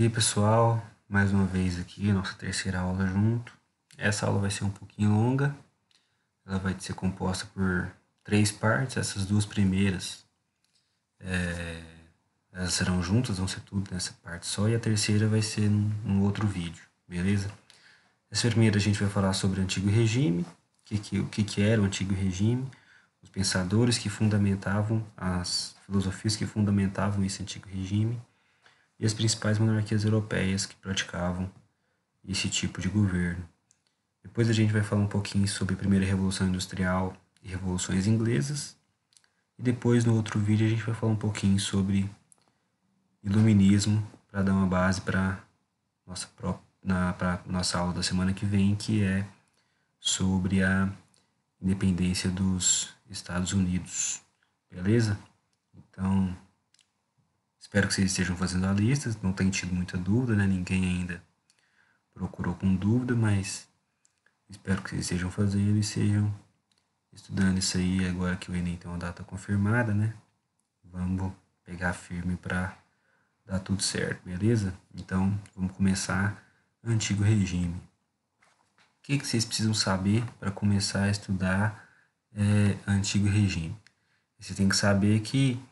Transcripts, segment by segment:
E aí, pessoal, mais uma vez aqui, nossa terceira aula junto. Essa aula vai ser um pouquinho longa. Ela vai ser composta por três partes. Essas duas primeiras é, elas serão juntas, vão ser tudo nessa parte só. E a terceira vai ser num, num outro vídeo, beleza? Essa primeira a gente vai falar sobre o antigo regime, que, que, o que, que era o antigo regime, os pensadores que fundamentavam, as filosofias que fundamentavam esse antigo regime e as principais monarquias europeias que praticavam esse tipo de governo. Depois a gente vai falar um pouquinho sobre a primeira revolução industrial e revoluções inglesas. E depois no outro vídeo a gente vai falar um pouquinho sobre iluminismo para dar uma base para nossa própria para nossa aula da semana que vem, que é sobre a independência dos Estados Unidos. Beleza? Então, Espero que vocês estejam fazendo a lista, não tenham tido muita dúvida, né? Ninguém ainda procurou com dúvida, mas espero que vocês estejam fazendo e estejam estudando isso aí agora que o Enem tem uma data confirmada, né? Vamos pegar firme para dar tudo certo, beleza? Então, vamos começar antigo regime. O que, que vocês precisam saber para começar a estudar é, antigo regime? Você tem que saber que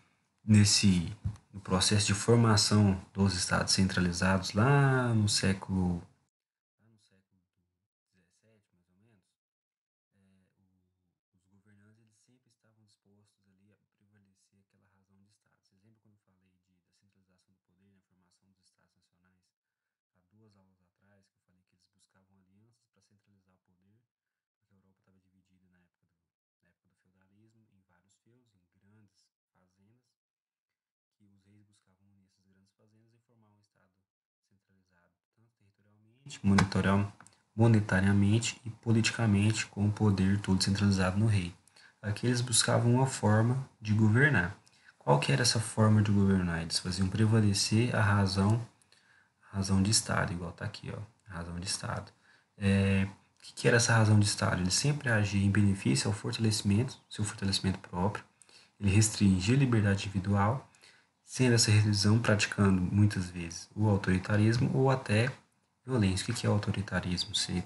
nesse no processo de formação dos estados centralizados lá no século monetariamente e politicamente com o poder todo centralizado no rei. Aqui eles buscavam uma forma de governar. Qual que era essa forma de governar? Eles faziam prevalecer a razão, a razão de Estado, igual está aqui, ó, a razão de Estado. É, o que, que era essa razão de Estado? Ele sempre agia em benefício ao fortalecimento, seu fortalecimento próprio. Ele restringia a liberdade individual, sendo essa restrição praticando muitas vezes o autoritarismo ou até violência. O que é autoritarismo? Se,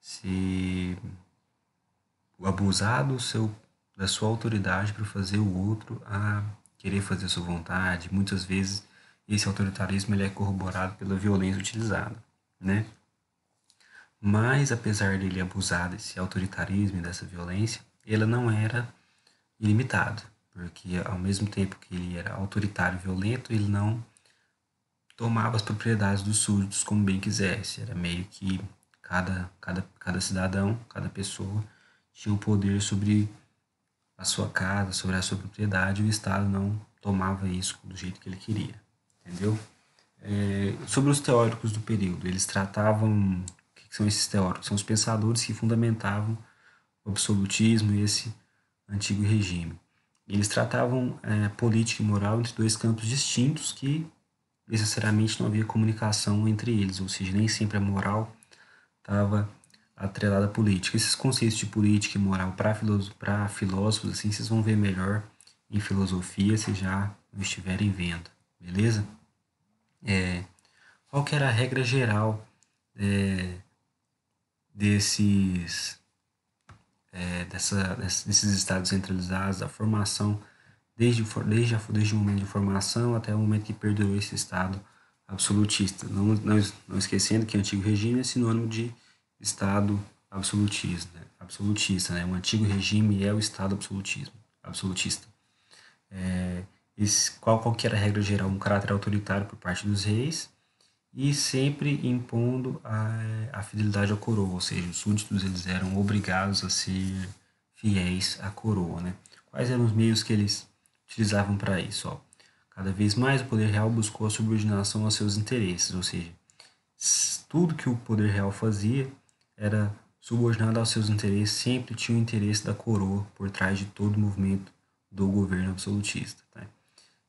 se abusar do seu, da sua autoridade para fazer o outro a querer fazer a sua vontade. Muitas vezes esse autoritarismo ele é corroborado pela violência utilizada, né? Mas apesar dele abusar desse autoritarismo e dessa violência, ela não era ilimitada, porque ao mesmo tempo que ele era autoritário e violento, ele não tomava as propriedades dos súditos como bem quisesse. Era meio que cada, cada, cada cidadão, cada pessoa tinha o um poder sobre a sua casa, sobre a sua propriedade, e o Estado não tomava isso do jeito que ele queria, entendeu? É, sobre os teóricos do período, eles tratavam, o que são esses teóricos? São os pensadores que fundamentavam o absolutismo e esse antigo regime. Eles tratavam é, política e moral entre dois campos distintos que necessariamente não havia comunicação entre eles, ou seja, nem sempre a moral estava atrelada à política. Esses conceitos de política e moral para filósofos, assim, vocês vão ver melhor em filosofia se já estiverem vendo, beleza? É, qual que era a regra geral é, desses, é, dessa, desses estados centralizados, a formação desde, desde, desde o momento de formação até o momento que perdurou esse Estado absolutista. Não, não, não esquecendo que o antigo regime é sinônimo de Estado absolutista. Né? absolutista né? O antigo regime é o Estado absolutismo, absolutista. É, esse, qual, qual que era a regra geral? Um caráter autoritário por parte dos reis e sempre impondo a, a fidelidade à coroa, ou seja, os súditos eles eram obrigados a ser fiéis à coroa. Né? Quais eram os meios que eles utilizavam para isso. Ó. Cada vez mais o poder real buscou a subordinação aos seus interesses, ou seja, tudo que o poder real fazia era subordinado aos seus interesses, sempre tinha o interesse da coroa por trás de todo o movimento do governo absolutista. Tá?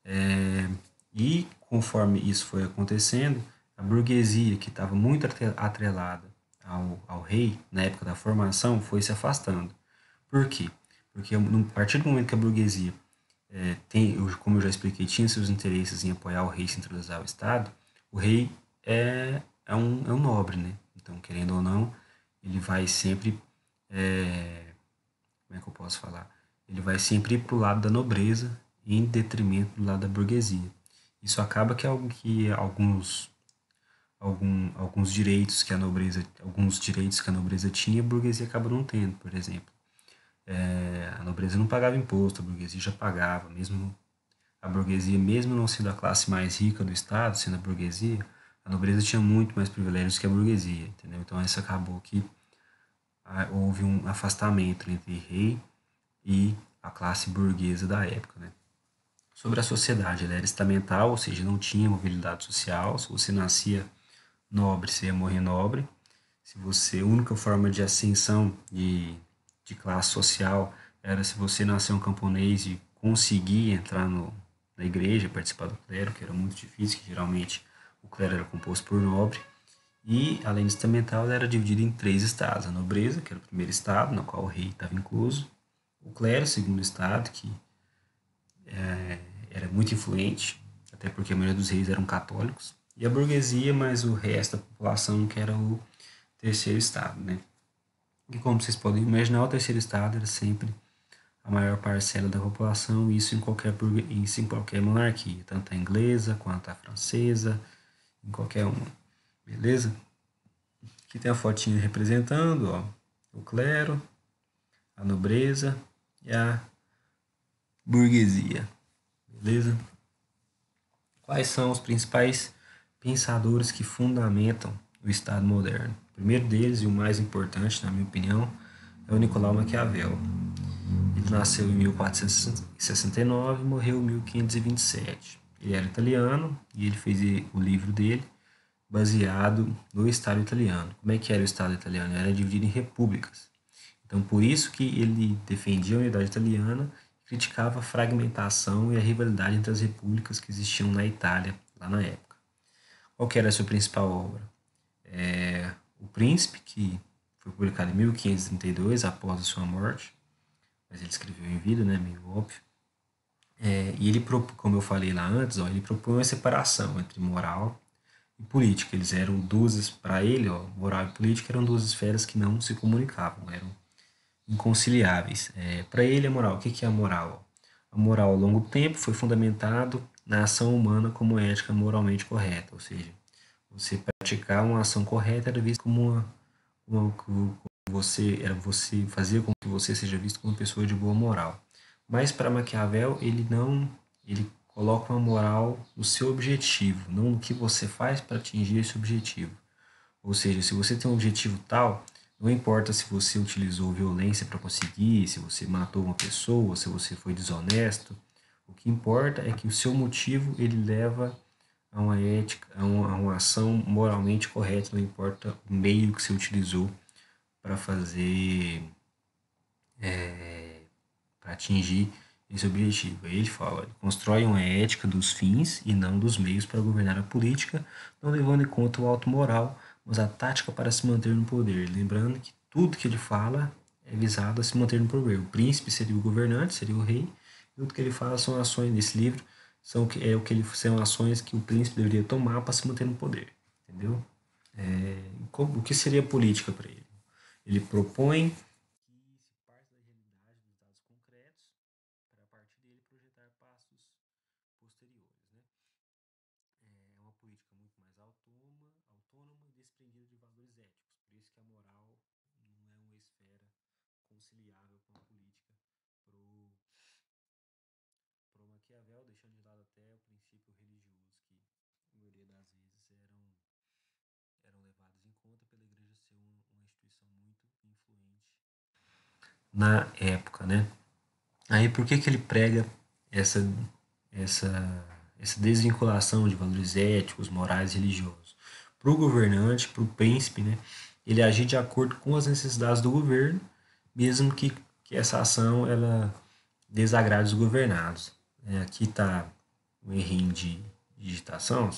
É, e conforme isso foi acontecendo, a burguesia, que estava muito atrelada ao, ao rei na época da formação, foi se afastando. Por quê? Porque a partir do momento que a burguesia é, tem, como eu já expliquei, tinha seus interesses em apoiar o rei centralizar o Estado, o rei é, é, um, é um nobre, né? Então, querendo ou não, ele vai sempre. É, como é que eu posso falar? Ele vai sempre para o lado da nobreza em detrimento do lado da burguesia. Isso acaba que, que alguns algum, alguns direitos que a nobreza alguns direitos que a nobreza tinha a burguesia acaba não tendo por exemplo é, a nobreza não pagava imposto a burguesia já pagava mesmo a burguesia mesmo não sendo a classe mais rica do estado sendo a burguesia a nobreza tinha muito mais privilégios que a burguesia entendeu? Então isso acabou que houve um afastamento entre rei e a classe burguesa da época né? Sobre a sociedade ela era estamental ou seja não tinha mobilidade social. Se você nascia nobre, você ia morrer nobre. Se você, a única forma de ascensão de, de classe social era se você nascer um camponês e conseguir entrar no, na igreja, participar do clero, que era muito difícil, que geralmente o clero era composto por nobre. E, além de estamental, era dividido em três estados. A nobreza, que era o primeiro estado, no qual o rei estava incluso. O clero, segundo estado, que é, era muito influente, até porque a maioria dos reis eram católicos e a burguesia, mais o resto da população, que era o terceiro estado, né? E como vocês podem imaginar, o terceiro estado era sempre a maior parcela da população, isso em qualquer, isso em qualquer monarquia, tanto a inglesa quanto a francesa, em qualquer uma, beleza? Aqui tem a fotinha representando, ó, o clero, a nobreza e a burguesia, beleza? Quais são os principais pensadores que fundamentam o Estado moderno. O primeiro deles, e o mais importante, na minha opinião, é o Nicolau Maquiavel. Ele nasceu em 1469 e morreu em 1527. Ele era italiano e ele fez o livro dele baseado no Estado italiano. Como é que era o Estado italiano? Era dividido em repúblicas. Então, por isso que ele defendia a unidade italiana criticava a fragmentação e a rivalidade entre as repúblicas que existiam na Itália lá na época. Qual que era a sua principal obra? É, o Príncipe, que foi publicado em 1532, após a sua morte, mas ele escreveu em vida, né, meio óbvio. É, e ele, como eu falei lá antes, ó, ele propõe uma separação entre moral e política. Eles eram duas, para ele, ó, moral e política eram duas esferas que não se comunicavam, eram inconciliáveis. É, para ele, a moral, o que, que é a moral? A moral, ao longo do tempo, foi fundamentado na ação humana como ética moralmente correta, ou seja, você praticar uma ação correta era visto como uma, uma você era você fazer com que você seja visto como uma pessoa de boa moral. Mas para Maquiavel ele não ele coloca uma moral no seu objetivo, não no que você faz para atingir esse objetivo. Ou seja, se você tem um objetivo tal, não importa se você utilizou violência para conseguir, se você matou uma pessoa, se você foi desonesto, o que importa é que o seu motivo ele leva a uma ética, a uma, a uma ação moralmente correta, não importa o meio que você utilizou para fazer, é, para atingir esse objetivo. Aí ele fala, ele constrói uma ética dos fins e não dos meios para governar a política, não levando em conta o alto moral, mas a tática para se manter no poder. Lembrando que tudo que ele fala é visado a se manter no poder. O príncipe seria o governante, seria o rei, tudo que ele fala são ações nesse livro, são é o que ele são ações que o príncipe deveria tomar para se manter no poder, entendeu? É, o que seria política para ele? Ele propõe que se parte da realidade dos dados concretos para a partir dele projetar passos posteriores, né? É uma política muito mais autônoma, autônoma e desprendida de valores éticos. Por isso que a moral não é uma esfera conciliável com a política pro pro Maquiavel, deixando de lado até o princípio religioso, que a maioria das vezes eram, eram levados em conta pela igreja ser uma, uma instituição muito influente na época, né? Aí por que que ele prega essa, essa, essa desvinculação de valores éticos, morais e religiosos? Para o governante, para o príncipe, né? Ele agir de acordo com as necessidades do governo, mesmo que, que essa ação ela desagrade os governados. É, aqui está o errinho de digitação.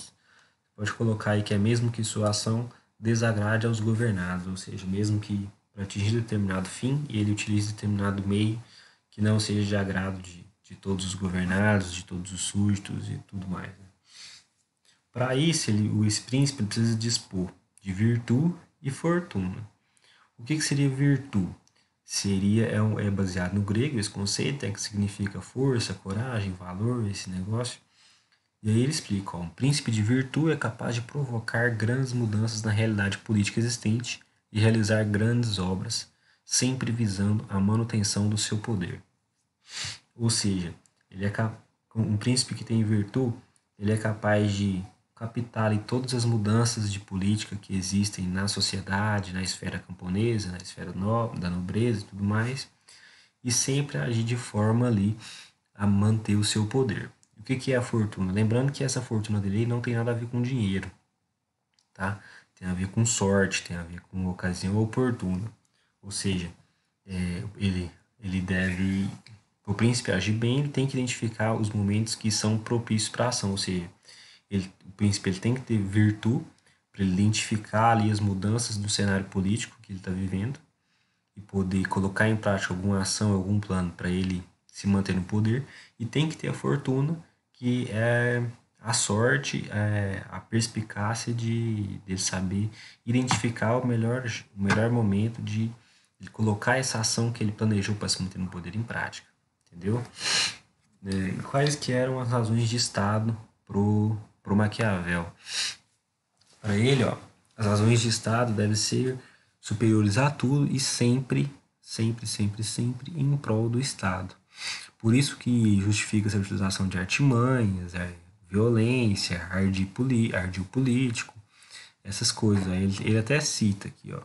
Pode colocar aí que é mesmo que sua ação desagrade aos governados, ou seja, mesmo que para atingir determinado fim, ele utilize determinado meio que não seja de agrado de, de todos os governados, de todos os súditos e tudo mais. Né? Para isso, ele, o príncipe precisa dispor de virtude e fortuna. O que, que seria virtude? Seria é, um, é baseado no grego esse conceito, é que significa força, coragem, valor, esse negócio. E aí ele explica, ó, um príncipe de virtude é capaz de provocar grandes mudanças na realidade política existente e realizar grandes obras, sempre visando a manutenção do seu poder. Ou seja, ele é um príncipe que tem virtude, ele é capaz de captar ali, todas as mudanças de política que existem na sociedade, na esfera camponesa, na esfera no, da nobreza e tudo mais, e sempre agir de forma ali a manter o seu poder. O que, que é a fortuna? Lembrando que essa fortuna dele não tem nada a ver com dinheiro, tá? Tem a ver com sorte, tem a ver com ocasião oportuna. Ou seja, é, ele, ele deve, o príncipe agir bem, ele tem que identificar os momentos que são propícios para a ação, ou seja, ele, o príncipe ele tem que ter virtude para ele identificar ali as mudanças do cenário político que ele está vivendo e poder colocar em prática alguma ação, algum plano para ele se manter no poder e tem que ter a fortuna que é a sorte, é a perspicácia de, de saber identificar o melhor, o melhor momento de, colocar essa ação que ele planejou para se manter no poder em prática, entendeu? É, quais que eram as razões de Estado pro para o Maquiavel. Para ele, ó, as razões de Estado devem ser superiores a tudo e sempre, sempre, sempre, sempre em prol do Estado. Por isso que justifica-se a utilização de artimanhas, é, violência, ardil, político, essas coisas. Ele, ele até cita aqui, ó,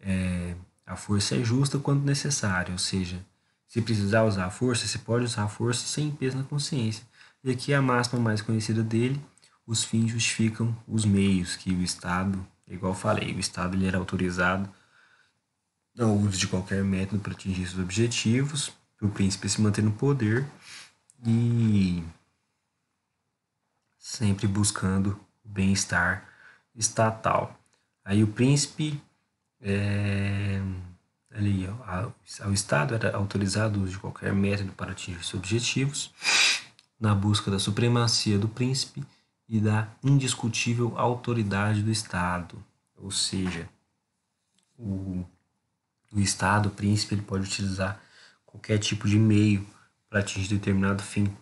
é, a força é justa quando necessária, ou seja, se precisar usar a força, você pode usar a força sem peso na consciência. E aqui a máxima mais conhecida dele os fins justificam os meios, que o Estado, igual falei, o Estado ele era autorizado ao uso de qualquer método para atingir seus objetivos, o príncipe se manter no poder e sempre buscando o bem-estar estatal. Aí o príncipe, é, ali, o Estado era autorizado uso de qualquer método para atingir seus objetivos, na busca da supremacia do príncipe e da indiscutível autoridade do Estado. Ou seja, o, o Estado, o príncipe, ele pode utilizar qualquer tipo de meio para atingir determinado fim,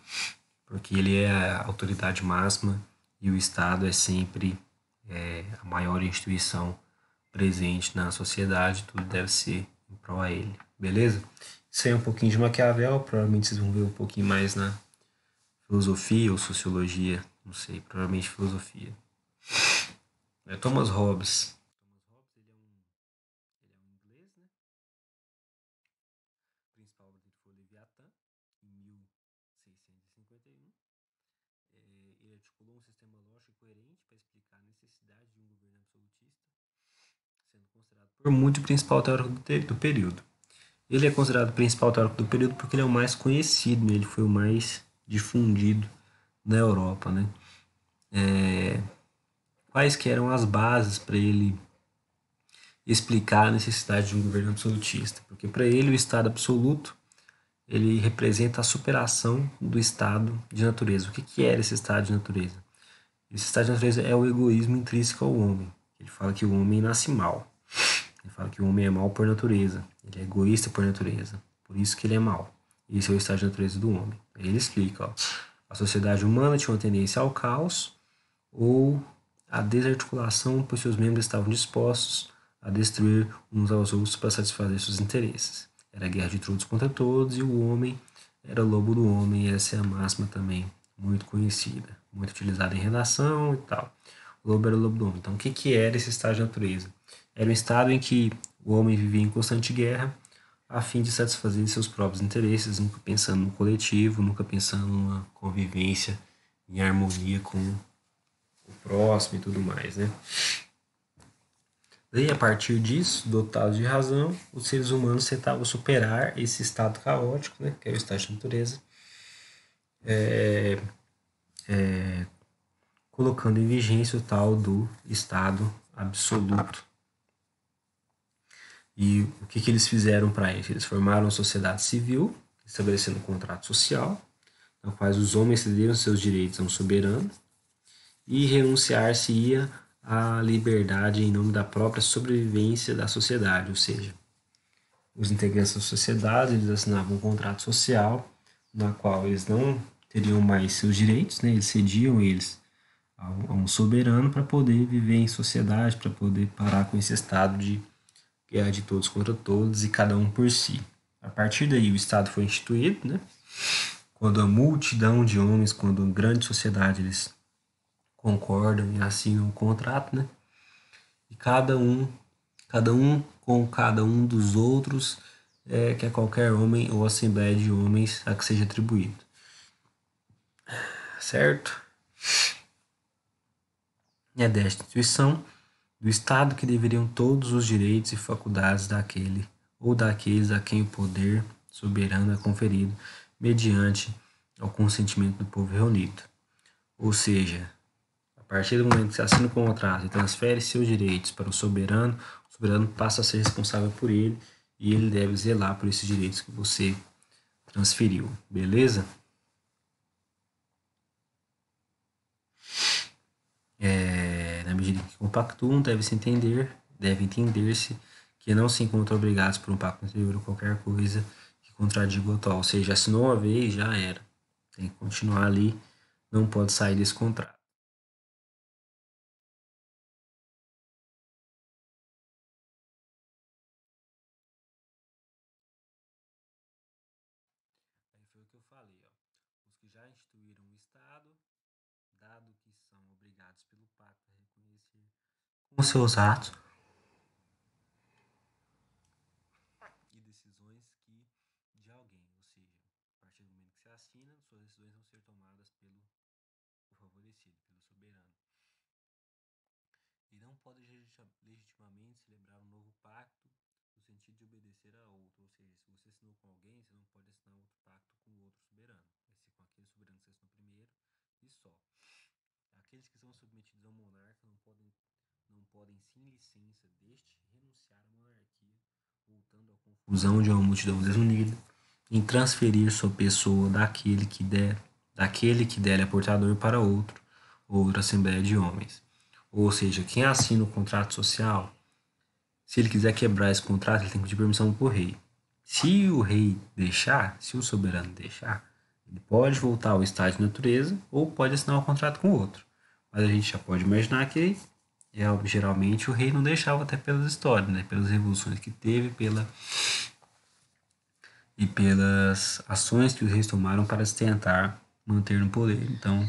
porque ele é a autoridade máxima e o Estado é sempre é, a maior instituição presente na sociedade, tudo deve ser em prol a ele, beleza? Isso aí é um pouquinho de Maquiavel, provavelmente vocês vão ver um pouquinho mais na filosofia ou sociologia não sei, provavelmente filosofia. É Thomas Hobbes. Thomas Hobbes, ele é um, ele é um inglês, né? A principal obra dele foi Leviatã, em 1651. É, ele articulou um sistema lógico coerente para explicar a necessidade de um governo absolutista, sendo considerado por muito o principal teórico do, do período. Ele é considerado o principal teórico do período porque ele é o mais conhecido, né? ele foi o mais difundido na Europa, né? É, quais que eram as bases para ele explicar a necessidade de um governo absolutista? Porque para ele o Estado absoluto ele representa a superação do estado de natureza. O que, que era esse estado de natureza? Esse estado de natureza é o egoísmo intrínseco ao homem. Ele fala que o homem nasce mal. Ele fala que o homem é mal por natureza. Ele é egoísta por natureza. Por isso que ele é mal. Esse é o estado de natureza do homem. Ele explica, ó, a sociedade humana tinha uma tendência ao caos ou à desarticulação, pois seus membros estavam dispostos a destruir uns aos outros para satisfazer seus interesses. Era guerra de todos contra todos e o homem era lobo do homem, essa é a máxima também muito conhecida, muito utilizada em redação e tal. O lobo era o lobo do homem. Então, o que, que era esse estado de natureza? Era um estado em que o homem vivia em constante guerra a fim de satisfazer seus próprios interesses, nunca pensando no coletivo, nunca pensando numa convivência em harmonia com o próximo e tudo mais, né? Daí, a partir disso, dotados de razão, os seres humanos tentavam superar esse estado caótico, né, que é o estado de natureza, é, é, colocando em vigência o tal do estado absoluto e o que, que eles fizeram para isso? Eles formaram uma sociedade civil, estabelecendo um contrato social, no qual os homens cederam seus direitos a um soberano, e renunciar-se-ia à liberdade em nome da própria sobrevivência da sociedade, ou seja, os integrantes da sociedade eles assinavam um contrato social na qual eles não teriam mais seus direitos, né? eles cediam eles a um soberano para poder viver em sociedade, para poder parar com esse estado de guerra de todos contra todos e cada um por si. A partir daí o Estado foi instituído, né? quando a multidão de homens, quando a grande sociedade eles concordam e assinam um contrato, né? E cada um, cada um com cada um dos outros, é, que é qualquer homem ou assembleia de homens a que seja atribuído. Certo? É desta instituição do Estado que deveriam todos os direitos e faculdades daquele ou daqueles a quem o poder soberano é conferido mediante ao consentimento do povo reunido. Ou seja, a partir do momento que você assina o contrato e transfere seus direitos para o soberano, o soberano passa a ser responsável por ele e ele deve zelar por esses direitos que você transferiu, beleza? É, medida que compactuam, deve-se entender, deve entender-se que não se encontram obrigados por um pacto anterior ou qualquer coisa que contradiga o atual. Ou seja, assinou uma vez, já era. Tem que continuar ali, não pode sair desse contrato. Aí foi o que eu falei, ó. Os que já instituíram o Estado, dado que são obrigados pelo pacto a reconhecer com seus atos e decisões que de alguém, ou seja, a partir do momento que se assina, suas decisões vão ser tomadas pelo favorecido, pelo soberano. E não pode legitimamente celebrar um novo pacto no sentido de obedecer a outro, ou seja, se você assinou com alguém, você não pode assinar outro pacto com outro soberano. Vai ser com aquele soberano que você assinou primeiro e só. Aqueles que são submetidos ao monarca não podem, não podem sem licença deste, renunciar à monarquia, voltando à confusão de uma multidão desunida, em transferir sua pessoa daquele que der, daquele que der é portador para outro, outra assembleia de homens. Ou seja, quem assina o contrato social, se ele quiser quebrar esse contrato, ele tem que pedir permissão para o rei. Se o rei deixar, se o soberano deixar, ele pode voltar ao estado de natureza ou pode assinar um contrato com outro. Mas a gente já pode imaginar que geralmente o rei não deixava até pelas histórias, né? pelas revoluções que teve, pela e pelas ações que os reis tomaram para se tentar manter no poder. Então,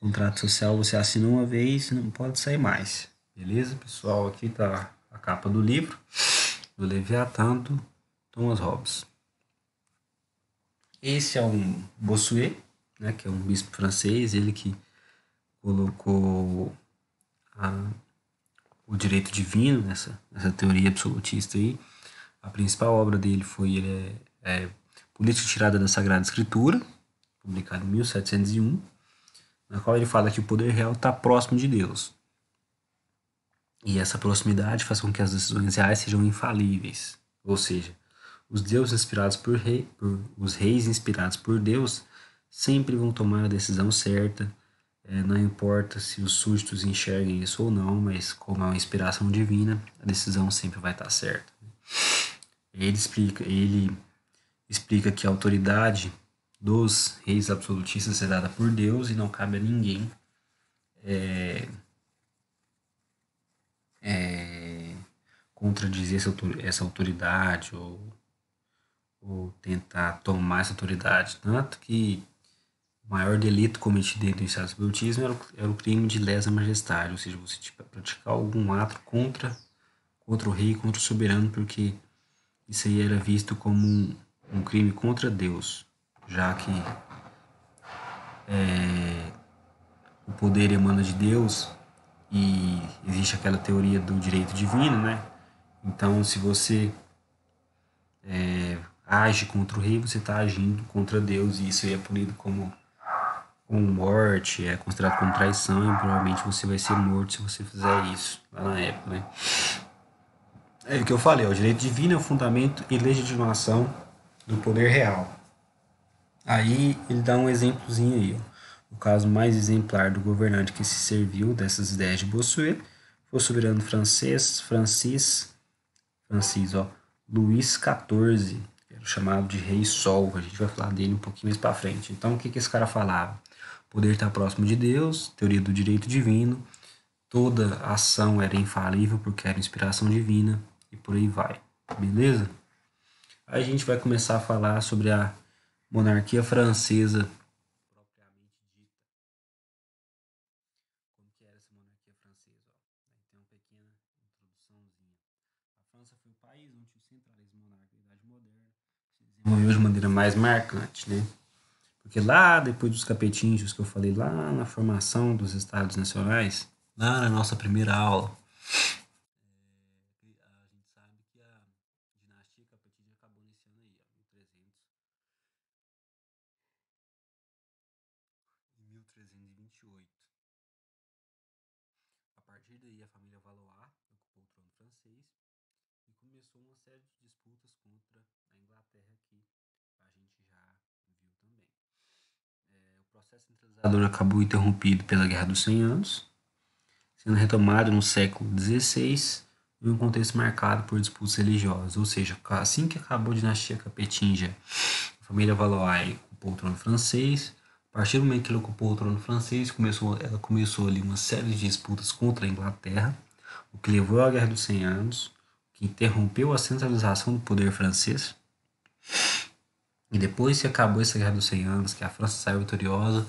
contrato social você assina uma vez e não pode sair mais. Beleza, pessoal? Aqui está a capa do livro do Leviatã do Thomas Hobbes. Esse é um Bossuet, né, que é um bispo francês, ele que colocou a, o direito divino nessa, nessa teoria absolutista aí. A principal obra dele foi ele é, é Política Tirada da Sagrada Escritura, publicado em 1701, na qual ele fala que o poder real está próximo de Deus. E essa proximidade faz com que as decisões reais sejam infalíveis, ou seja, os deuses inspirados por rei, por, os reis inspirados por Deus sempre vão tomar a decisão certa é, não importa se os súditos enxerguem isso ou não, mas como é uma inspiração divina, a decisão sempre vai estar certa. Ele explica, ele explica que a autoridade dos reis absolutistas é dada por Deus e não cabe a ninguém é, é, contradizer essa autoridade ou, ou tentar tomar essa autoridade. Tanto que o maior delito cometido dentro do Estado do era o, era o crime de lesa majestade, ou seja, você tipo, praticar algum ato contra, contra o rei, contra o soberano, porque isso aí era visto como um, um crime contra Deus, já que é, o poder emana de Deus e existe aquela teoria do direito divino, né? Então, se você é, age contra o rei, você está agindo contra Deus e isso aí é punido como com morte, é considerado como traição e provavelmente você vai ser morto se você fizer isso lá na época, né? É o que eu falei, o direito divino é o fundamento e legitimação do poder real. Aí ele dá um exemplozinho aí. O caso mais exemplar do governante que se serviu dessas ideias de Bossuet foi o soberano francês Francis, Francis ó, Luís XIV, chamado de Rei Sol. A gente vai falar dele um pouquinho mais para frente. Então, o que, que esse cara falava? Poder estar próximo de Deus, teoria do direito divino, toda ação era infalível porque era inspiração divina e por aí vai. Beleza? A gente vai começar a falar sobre a monarquia francesa desenvolveu de maneira mais marcante, né? Porque lá, depois dos capetinhos que eu falei lá na formação dos estados nacionais, lá na nossa primeira aula, centralizador acabou interrompido pela Guerra dos Cem Anos, sendo retomado no século XVI em um contexto marcado por disputas religiosas, ou seja, assim que acabou a dinastia Capetinga, a família Valois ocupou o trono francês, a partir do momento que ele ocupou o trono francês, começou, ela começou ali uma série de disputas contra a Inglaterra, o que levou à Guerra dos Cem Anos, o que interrompeu a centralização do poder francês. E depois que acabou essa Guerra dos Cem Anos, que a França saiu vitoriosa,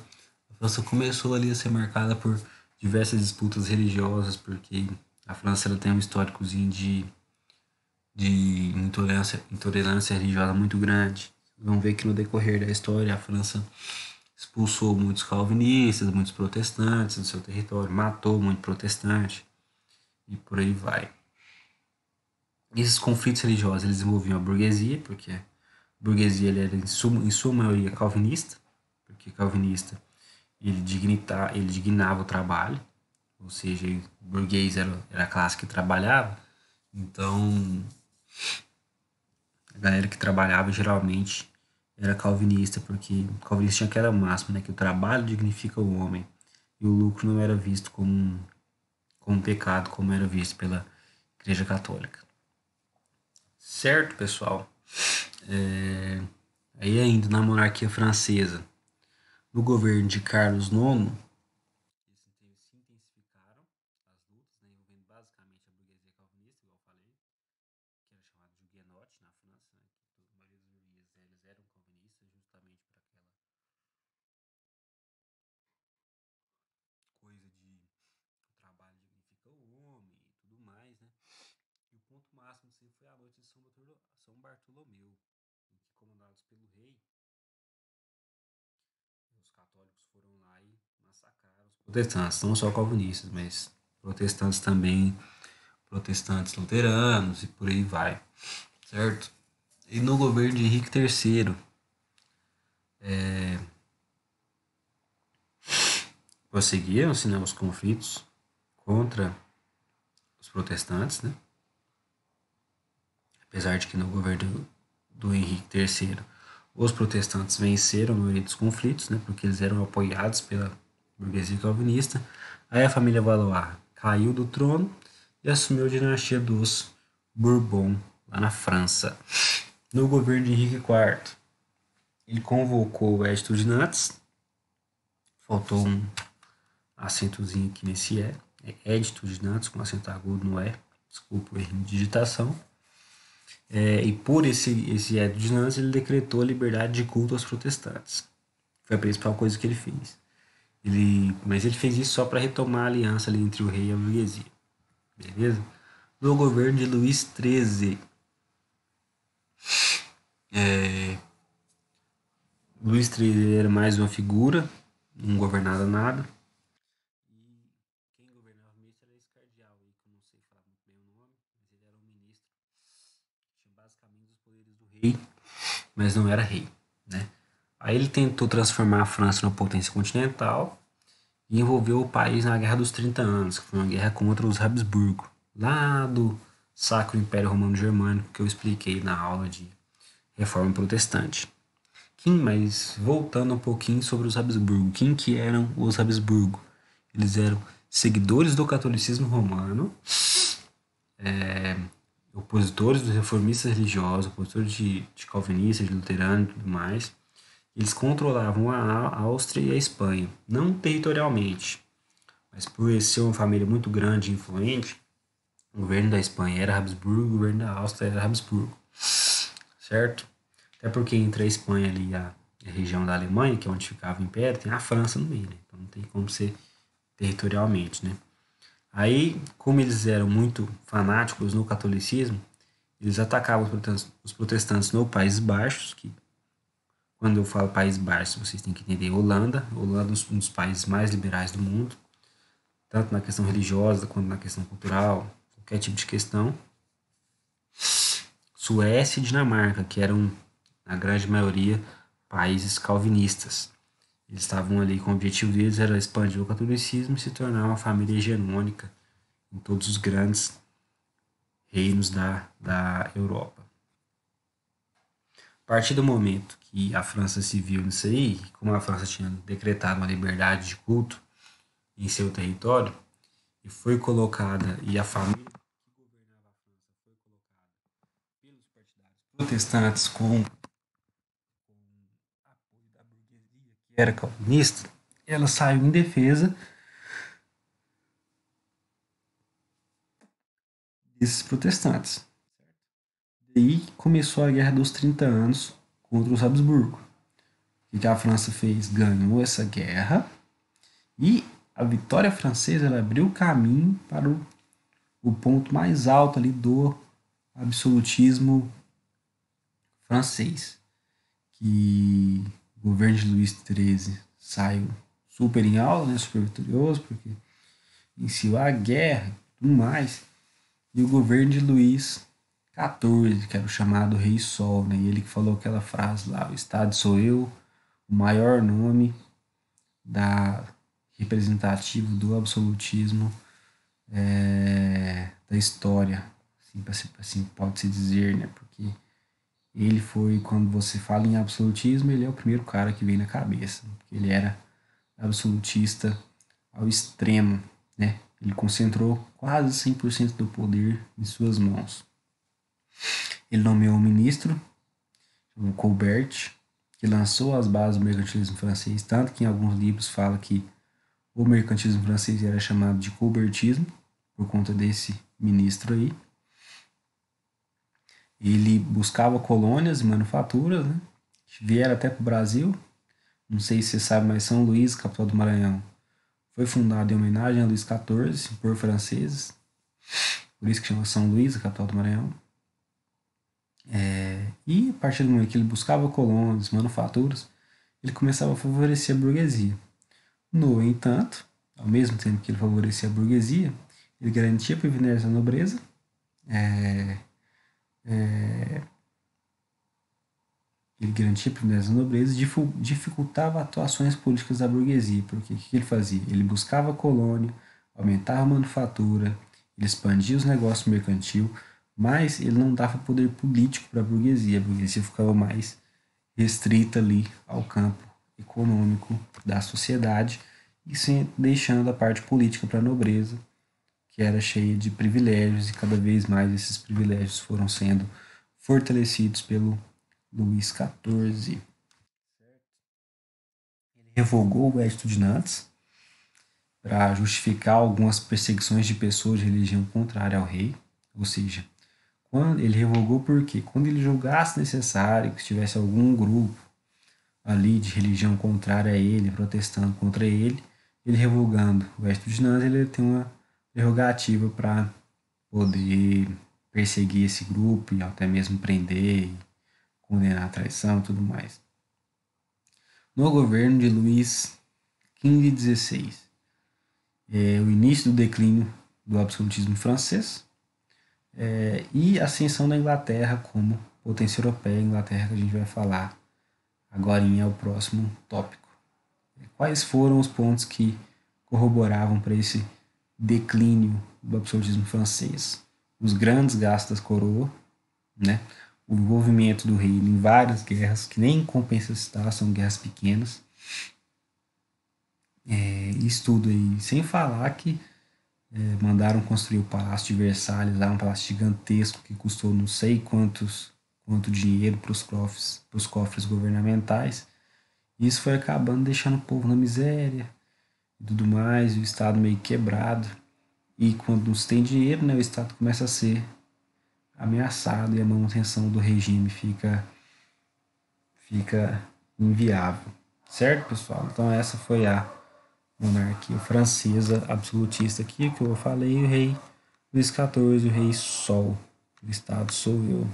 França começou ali a ser marcada por diversas disputas religiosas, porque a França ela tem um históricozinho de, de intolerância, intolerância religiosa muito grande. Vamos ver que no decorrer da história a França expulsou muitos calvinistas, muitos protestantes do seu território, matou muito protestante e por aí vai. Esses conflitos religiosos eles envolviam a burguesia, porque a burguesia ele era em sua, em sua maioria calvinista, porque calvinista ele, dignita, ele dignava o trabalho, ou seja, o burguês era, era a classe que trabalhava, então a galera que trabalhava geralmente era calvinista, porque calvinista tinha aquela máxima, né, que o trabalho dignifica o homem, e o lucro não era visto como um, como um pecado, como era visto pela Igreja Católica. Certo, pessoal? É, aí ainda na monarquia francesa, no governo de Carlos IX, se intensificaram as lutas, né, envolvendo basicamente a burguesia calvinista, igual eu falei, que era chamado de Huguenote na França, né, que a maioria dos burgueses eles eram calvinistas justamente por aquela coisa de o trabalho dignifica o homem e tudo mais, né? E o ponto máximo sempre foi a noite de São Bartolomeu, em que comandados pelo rei católicos foram lá e massacraram os protestantes, não só calvinistas, mas protestantes também, protestantes luteranos e por aí vai, certo? E no governo de Henrique III, é, prosseguiram-se né, os conflitos contra os protestantes, né? apesar de que no governo do Henrique III os protestantes venceram no maioria dos conflitos, né, porque eles eram apoiados pela burguesia calvinista. Aí a família Valois caiu do trono e assumiu a dinastia dos Bourbon, lá na França. No governo de Henrique IV, ele convocou o Edito de Nantes, faltou um acentozinho aqui nesse E, é Edito de Nantes, com acento agudo no E, desculpa o erro de digitação é, e por esse, esse de Nantes, ele decretou a liberdade de culto aos protestantes. Foi a principal coisa que ele fez. Ele, mas ele fez isso só para retomar a aliança ali entre o rei e a burguesia. Beleza? No governo de Luís XIII, é, Luís XIII era mais uma figura, não governava nada. rei, mas não era rei? Aí ele tentou transformar a França numa potência continental e envolveu o país na Guerra dos 30 Anos, que foi uma guerra contra os Habsburgo, lá do Sacro Império Romano Germânico que eu expliquei na aula de Reforma Protestante. Quem, mas voltando um pouquinho sobre os Habsburgo. Quem que eram os Habsburgo? Eles eram seguidores do catolicismo romano, é, opositores dos reformistas religiosos, opositores de, de calvinistas, de luteranos e tudo mais. Eles controlavam a Áustria e a Espanha, não territorialmente, mas por ser uma família muito grande e influente, o governo da Espanha era Habsburgo, o governo da Áustria era Habsburgo, certo? Até porque entre a Espanha ali e a, a região da Alemanha, que é onde ficava o Império, tem a França no meio, né? então não tem como ser territorialmente, né? Aí, como eles eram muito fanáticos no catolicismo, eles atacavam os protestantes no Países Baixos, que quando eu falo Países Baixos, vocês têm que entender Holanda. Holanda é um dos países mais liberais do mundo, tanto na questão religiosa quanto na questão cultural, qualquer tipo de questão. Suécia e Dinamarca, que eram, na grande maioria, países calvinistas. Eles estavam ali com o objetivo deles era expandir o catolicismo e se tornar uma família hegemônica em todos os grandes reinos da, da Europa. A partir do momento que a França se viu nisso aí, como a França tinha decretado uma liberdade de culto em seu território, e foi colocada, e a família que governava a França foi colocada pelos partidários protestantes com era calvinista, ela saiu em defesa desses protestantes. Daí começou a Guerra dos 30 Anos contra os Habsburgo. O que a França fez? Ganhou essa guerra e a vitória francesa ela abriu o caminho para o, o ponto mais alto ali do absolutismo francês, que o governo de Luís XIII saiu super em aula, né, super vitorioso, porque iniciou a guerra e tudo mais. E o governo de Luís XIV, que era o chamado Rei Sol, né, e ele que falou aquela frase lá: o Estado sou eu, o maior nome da representativo do absolutismo é, da história, assim, assim pode-se dizer, né, porque ele foi, quando você fala em absolutismo, ele é o primeiro cara que vem na cabeça. Ele era absolutista ao extremo, né? Ele concentrou quase 100% do poder em suas mãos. Ele nomeou um ministro, o Colbert, que lançou as bases do mercantilismo francês, tanto que em alguns livros fala que o mercantilismo francês era chamado de colbertismo, por conta desse ministro aí. Ele buscava colônias e manufaturas, né? Vieram até para o Brasil. Não sei se você sabe, mas São Luís, capital do Maranhão, foi fundado em homenagem a Luís XIV por franceses. Por isso que chama São Luís, a capital do Maranhão. É, e a partir do momento que ele buscava colônias, manufaturas, ele começava a favorecer a burguesia. No entanto, ao mesmo tempo que ele favorecia a burguesia, ele garantia privilégios à nobreza, é, é, ele garantia privilégios à nobreza dificultava atuações políticas da burguesia, porque o que ele fazia? Ele buscava colônia, aumentava a manufatura, ele expandia os negócios mercantil, mas ele não dava poder político para a burguesia, a burguesia ficava mais restrita ali ao campo econômico da sociedade e sem, deixando a parte política para a nobreza, que era cheia de privilégios e cada vez mais esses privilégios foram sendo fortalecidos pelo Luís XIV. Ele revogou o Edito de Nantes para justificar algumas perseguições de pessoas de religião contrária ao rei, ou seja, quando ele revogou porque quando ele julgasse necessário que tivesse algum grupo ali de religião contrária a ele, protestando contra ele, ele revogando o Edito de Nantes, ele tem uma prerrogativa para poder perseguir esse grupo e até mesmo prender, condenar a traição e tudo mais. No governo de Luís XV e XVI, é, o início do declínio do absolutismo francês é, e a ascensão da Inglaterra como potência europeia, Inglaterra que a gente vai falar agora é o próximo tópico. Quais foram os pontos que corroboravam para esse declínio do absolutismo francês. Os grandes gastos da coroa, né? o envolvimento do rei em várias guerras, que nem compensa citar, são guerras pequenas. É, isso tudo aí, sem falar que é, mandaram construir o Palácio de Versalhes, lá um palácio gigantesco que custou não sei quantos quanto dinheiro para os cofres, cofres governamentais. E isso foi acabando deixando o povo na miséria e tudo mais, o Estado meio quebrado. E quando não se tem dinheiro, né, o Estado começa a ser ameaçado e a manutenção do regime fica, fica inviável. Certo, pessoal? Então essa foi a monarquia francesa absolutista aqui, que eu falei, o rei Luís XIV, o rei Sol. O Estado sou eu,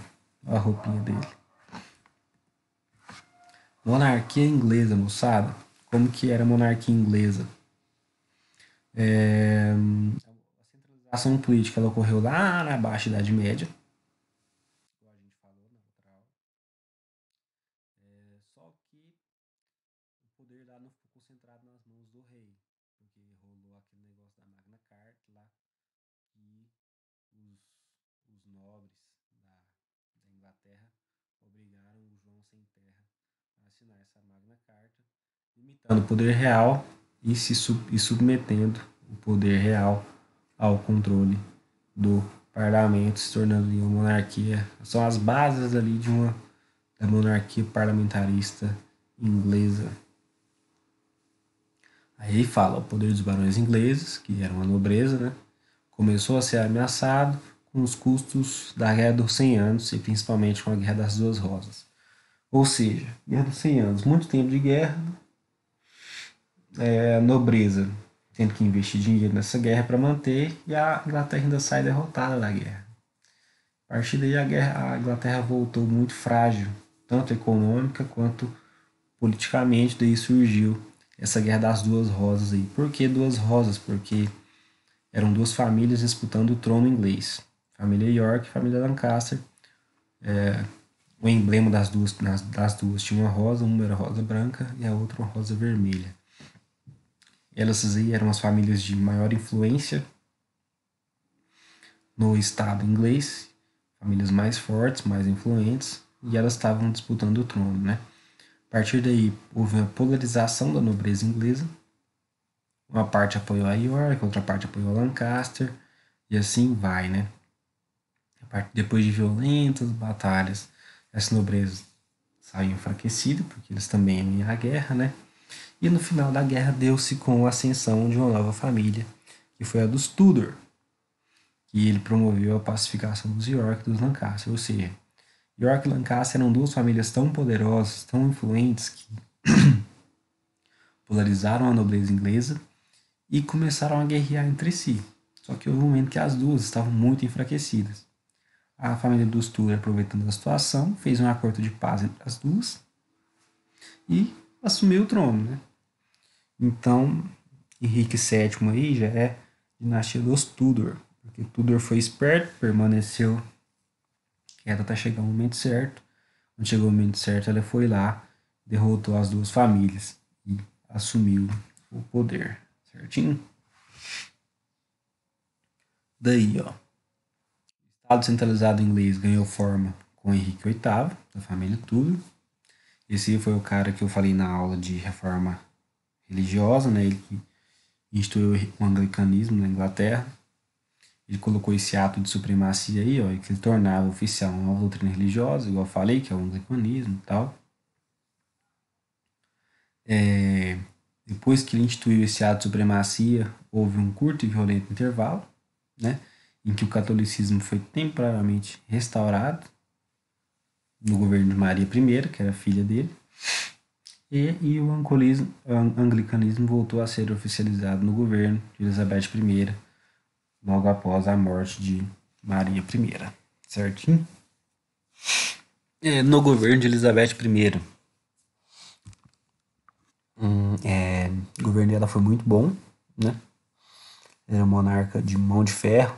a roupinha dele. Monarquia inglesa, moçada. Como que era a monarquia inglesa? É, a centralização política ela ocorreu lá na Baixa Idade Média, o poder real e se sub, e submetendo o poder real ao controle do parlamento, se tornando uma monarquia. São as bases ali de uma da monarquia parlamentarista inglesa. Aí fala o poder dos barões ingleses, que eram a nobreza, né? começou a ser ameaçado com os custos da Guerra dos 100 Anos e principalmente com a Guerra das Duas Rosas. Ou seja, Guerra dos 100 Anos, muito tempo de guerra, é, nobreza tendo que investir dinheiro nessa guerra para manter e a Inglaterra ainda sai derrotada da guerra. A partir daí a, guerra, a Inglaterra voltou muito frágil, tanto econômica quanto politicamente, daí surgiu essa guerra das duas rosas aí. Por que duas rosas? Porque eram duas famílias disputando o trono inglês. Família York e família Lancaster. É, o emblema das duas, das duas tinha uma rosa, uma era rosa branca e a outra uma rosa vermelha. Elas aí eram as famílias de maior influência no Estado inglês, famílias mais fortes, mais influentes, e elas estavam disputando o trono, né? A partir daí houve uma polarização da nobreza inglesa. Uma parte apoiou a York, outra parte apoiou a Lancaster, e assim vai, né? Depois de violentas batalhas, essa nobreza saiu enfraquecida, porque eles também iam à guerra, né? E no final da guerra deu-se com a ascensão de uma nova família, que foi a dos Tudor, que ele promoveu a pacificação dos York e dos Lancaster, ou seja, York e Lancaster eram duas famílias tão poderosas, tão influentes que polarizaram a nobreza inglesa e começaram a guerrear entre si. Só que houve um momento que as duas estavam muito enfraquecidas. A família dos Tudor, aproveitando a situação, fez um acordo de paz entre as duas e assumiu o trono, né? Então, Henrique VII aí já é dinastia dos Tudor, porque Tudor foi esperto, permaneceu quieto até chegar o momento certo. Quando chegou o momento certo, ela foi lá, derrotou as duas famílias e assumiu o poder, certinho? Daí, ó, o Estado centralizado inglês ganhou forma com Henrique VIII, da família Tudor. Esse foi o cara que eu falei na aula de reforma religiosa, né? Ele que instituiu o anglicanismo na Inglaterra. Ele colocou esse ato de supremacia aí, ó, que ele tornava oficial uma nova doutrina religiosa, igual eu falei, que é o anglicanismo e tal. É, depois que ele instituiu esse ato de supremacia, houve um curto e violento intervalo, né, em que o catolicismo foi temporariamente restaurado no governo de Maria I, que era filha dele. E, e o anglicanismo voltou a ser oficializado no governo de Elizabeth I, logo após a morte de Maria I. Certinho? É, no governo de Elizabeth I, hum, é, o governo dela foi muito bom, né? Era um monarca de mão de ferro,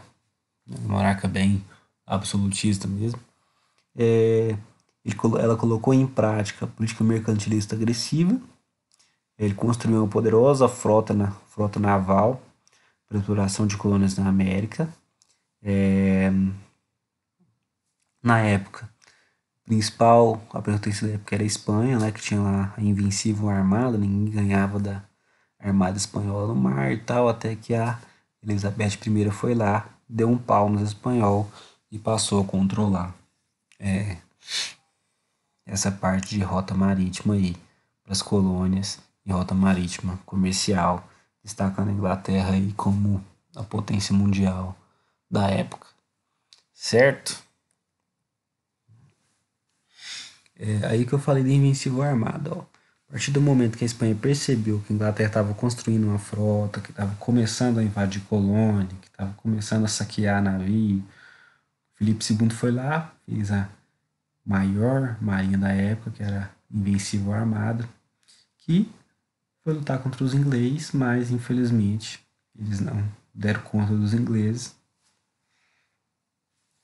né? monarca bem absolutista mesmo. É, ela colocou em prática a política mercantilista agressiva. Ele construiu uma poderosa frota, na, frota naval para exploração de colônias na América. É, na época, principal, a potência da época era a Espanha, né, que tinha lá a invencível armada, ninguém ganhava da armada espanhola no mar e tal, até que a Elizabeth I foi lá, deu um pau nos espanhol e passou a controlar é, essa parte de rota marítima aí para as colônias e rota marítima comercial, destacando a Inglaterra aí como a potência mundial da época, certo? É aí que eu falei de invencível armada, ó. A partir do momento que a Espanha percebeu que a Inglaterra estava construindo uma frota, que estava começando a invadir colônia, que estava começando a saquear navio, Felipe II foi lá, fez a maior marinha da época, que era Invencível Armada, que foi lutar contra os ingleses, mas infelizmente eles não deram conta dos ingleses.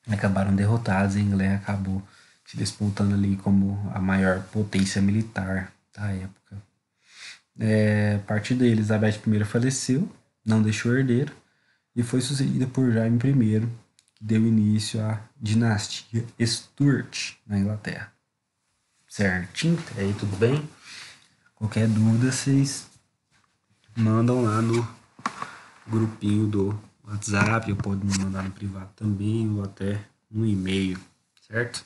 Acabaram derrotados e a Inglaterra acabou se disputando ali como a maior potência militar da época. É, a partir dele, Elizabeth I faleceu, não deixou herdeiro, e foi sucedida por Jaime I, deu início à dinastia Stuart na Inglaterra. Certinho? Até aí tudo bem? Qualquer dúvida, vocês mandam lá no grupinho do WhatsApp, ou pode me mandar no privado também, ou até no e-mail, certo?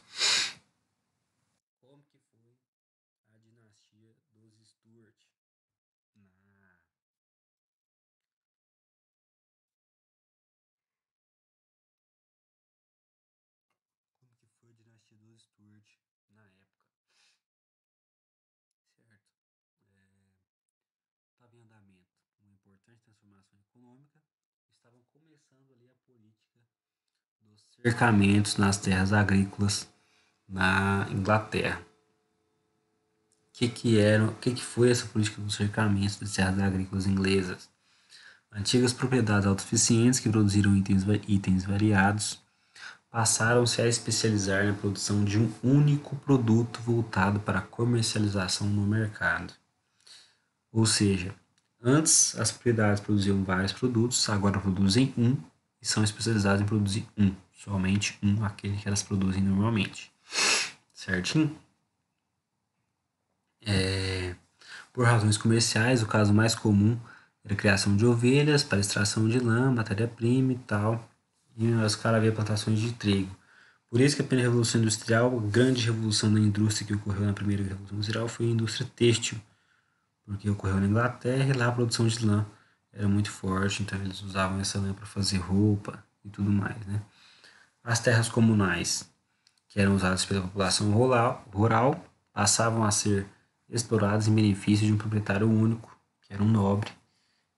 Cercamentos nas terras agrícolas na Inglaterra. O que, que, era, que, que foi essa política dos cercamentos das terras agrícolas inglesas? Antigas propriedades autossuficientes que produziram itens, itens variados passaram-se a especializar na produção de um único produto voltado para a comercialização no mercado. Ou seja, antes as propriedades produziam vários produtos, agora produzem um e são especializadas em produzir um somente um, aquele que elas produzem normalmente. Certinho? É, por razões comerciais, o caso mais comum era a criação de ovelhas para extração de lã, matéria-prima e tal. E os caras havia plantações de trigo. Por isso que a primeira revolução industrial, a grande revolução da indústria que ocorreu na primeira revolução industrial foi a indústria têxtil, porque ocorreu na Inglaterra e lá a produção de lã era muito forte, então eles usavam essa lã para fazer roupa e tudo mais, né? As terras comunais, que eram usadas pela população rural, passavam a ser exploradas em benefício de um proprietário único, que era um nobre,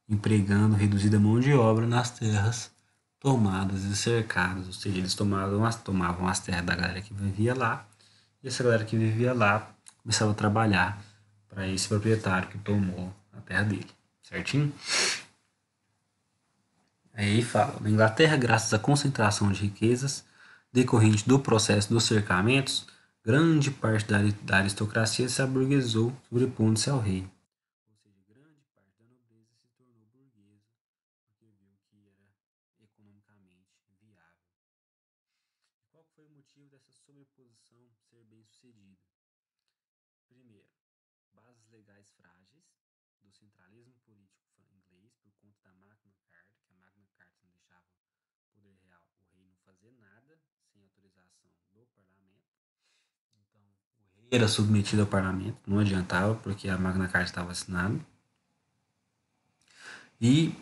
empregando reduzida mão de obra nas terras tomadas e cercadas, ou seja, eles tomavam as, tomavam as terras da galera que vivia lá, e essa galera que vivia lá começava a trabalhar para esse proprietário que tomou a terra dele, certinho? Aí fala, na Inglaterra, graças à concentração de riquezas decorrente do processo dos cercamentos, grande parte da, aristocracia se aburguesou, sobrepondo-se ao rei. Ou seja, grande parte da nobreza se tornou burguesa, porque viu que era economicamente viável. qual foi o motivo dessa sobreposição ser bem sucedida? Primeiro, bases legais frágeis, do centralismo político inglês por conta da Magna Carta, que a Magna Carta não deixava o poder real, o rei não fazer nada sem autorização do parlamento. Então, o rei era submetido ao parlamento, não adiantava, porque a Magna Carta estava assinada. E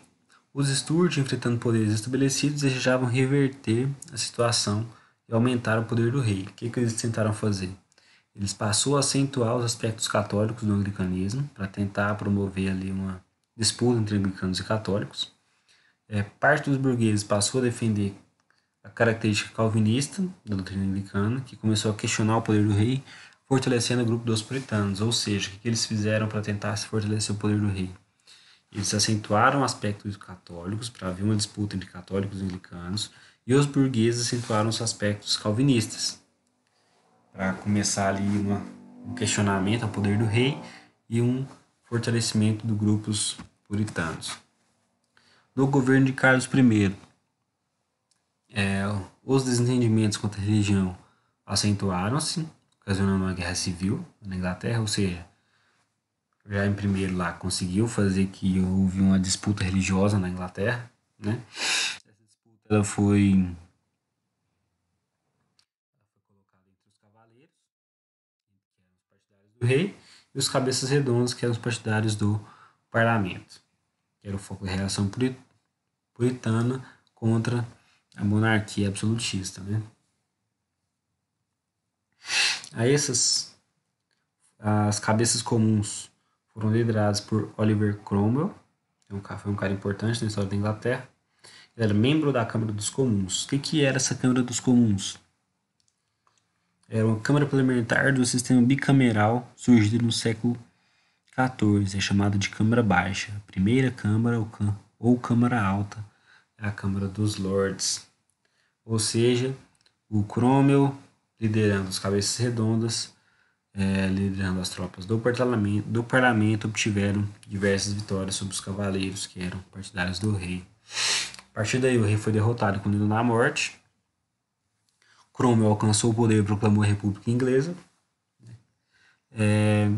os Stuart, enfrentando poderes estabelecidos, desejavam reverter a situação e aumentar o poder do rei. O que, que eles tentaram fazer? Eles passou a acentuar os aspectos católicos do anglicanismo para tentar promover ali uma disputa entre anglicanos e católicos. É, parte dos burgueses passou a defender a característica calvinista da doutrina anglicana, que começou a questionar o poder do rei, fortalecendo o grupo dos puritanos. Ou seja, o que eles fizeram para tentar se fortalecer o poder do rei? Eles acentuaram aspectos católicos para haver uma disputa entre católicos e anglicanos, e os burgueses acentuaram os aspectos calvinistas, para começar ali uma, um questionamento ao poder do rei e um fortalecimento dos grupos puritanos. No governo de Carlos I, é, os desentendimentos contra a religião acentuaram-se, ocasionando uma guerra civil na Inglaterra, ou seja, já em primeiro lá conseguiu fazer que houve uma disputa religiosa na Inglaterra, né? Essa disputa ela foi colocada entre os cavaleiros, que eram os partidários do rei, e os cabeças redondas, que eram os partidários do parlamento, que era o foco da relação puritana contra a monarquia absolutista, né? A essas as cabeças comuns foram lideradas por Oliver Cromwell, é foi um cara importante na história da Inglaterra. Ele era membro da Câmara dos Comuns. O que, que era essa Câmara dos Comuns? Era uma Câmara Parlamentar do sistema bicameral surgido no século XIV, é chamada de Câmara Baixa. A primeira Câmara ou, ou Câmara Alta é a Câmara dos Lords. Ou seja, o Cromwell liderando as cabeças redondas, é, liderando as tropas do parlamento, do parlamento, obtiveram diversas vitórias sobre os cavaleiros, que eram partidários do rei. A partir daí, o rei foi derrotado e condenado à morte. Cromwell alcançou o poder e proclamou a República Inglesa. É,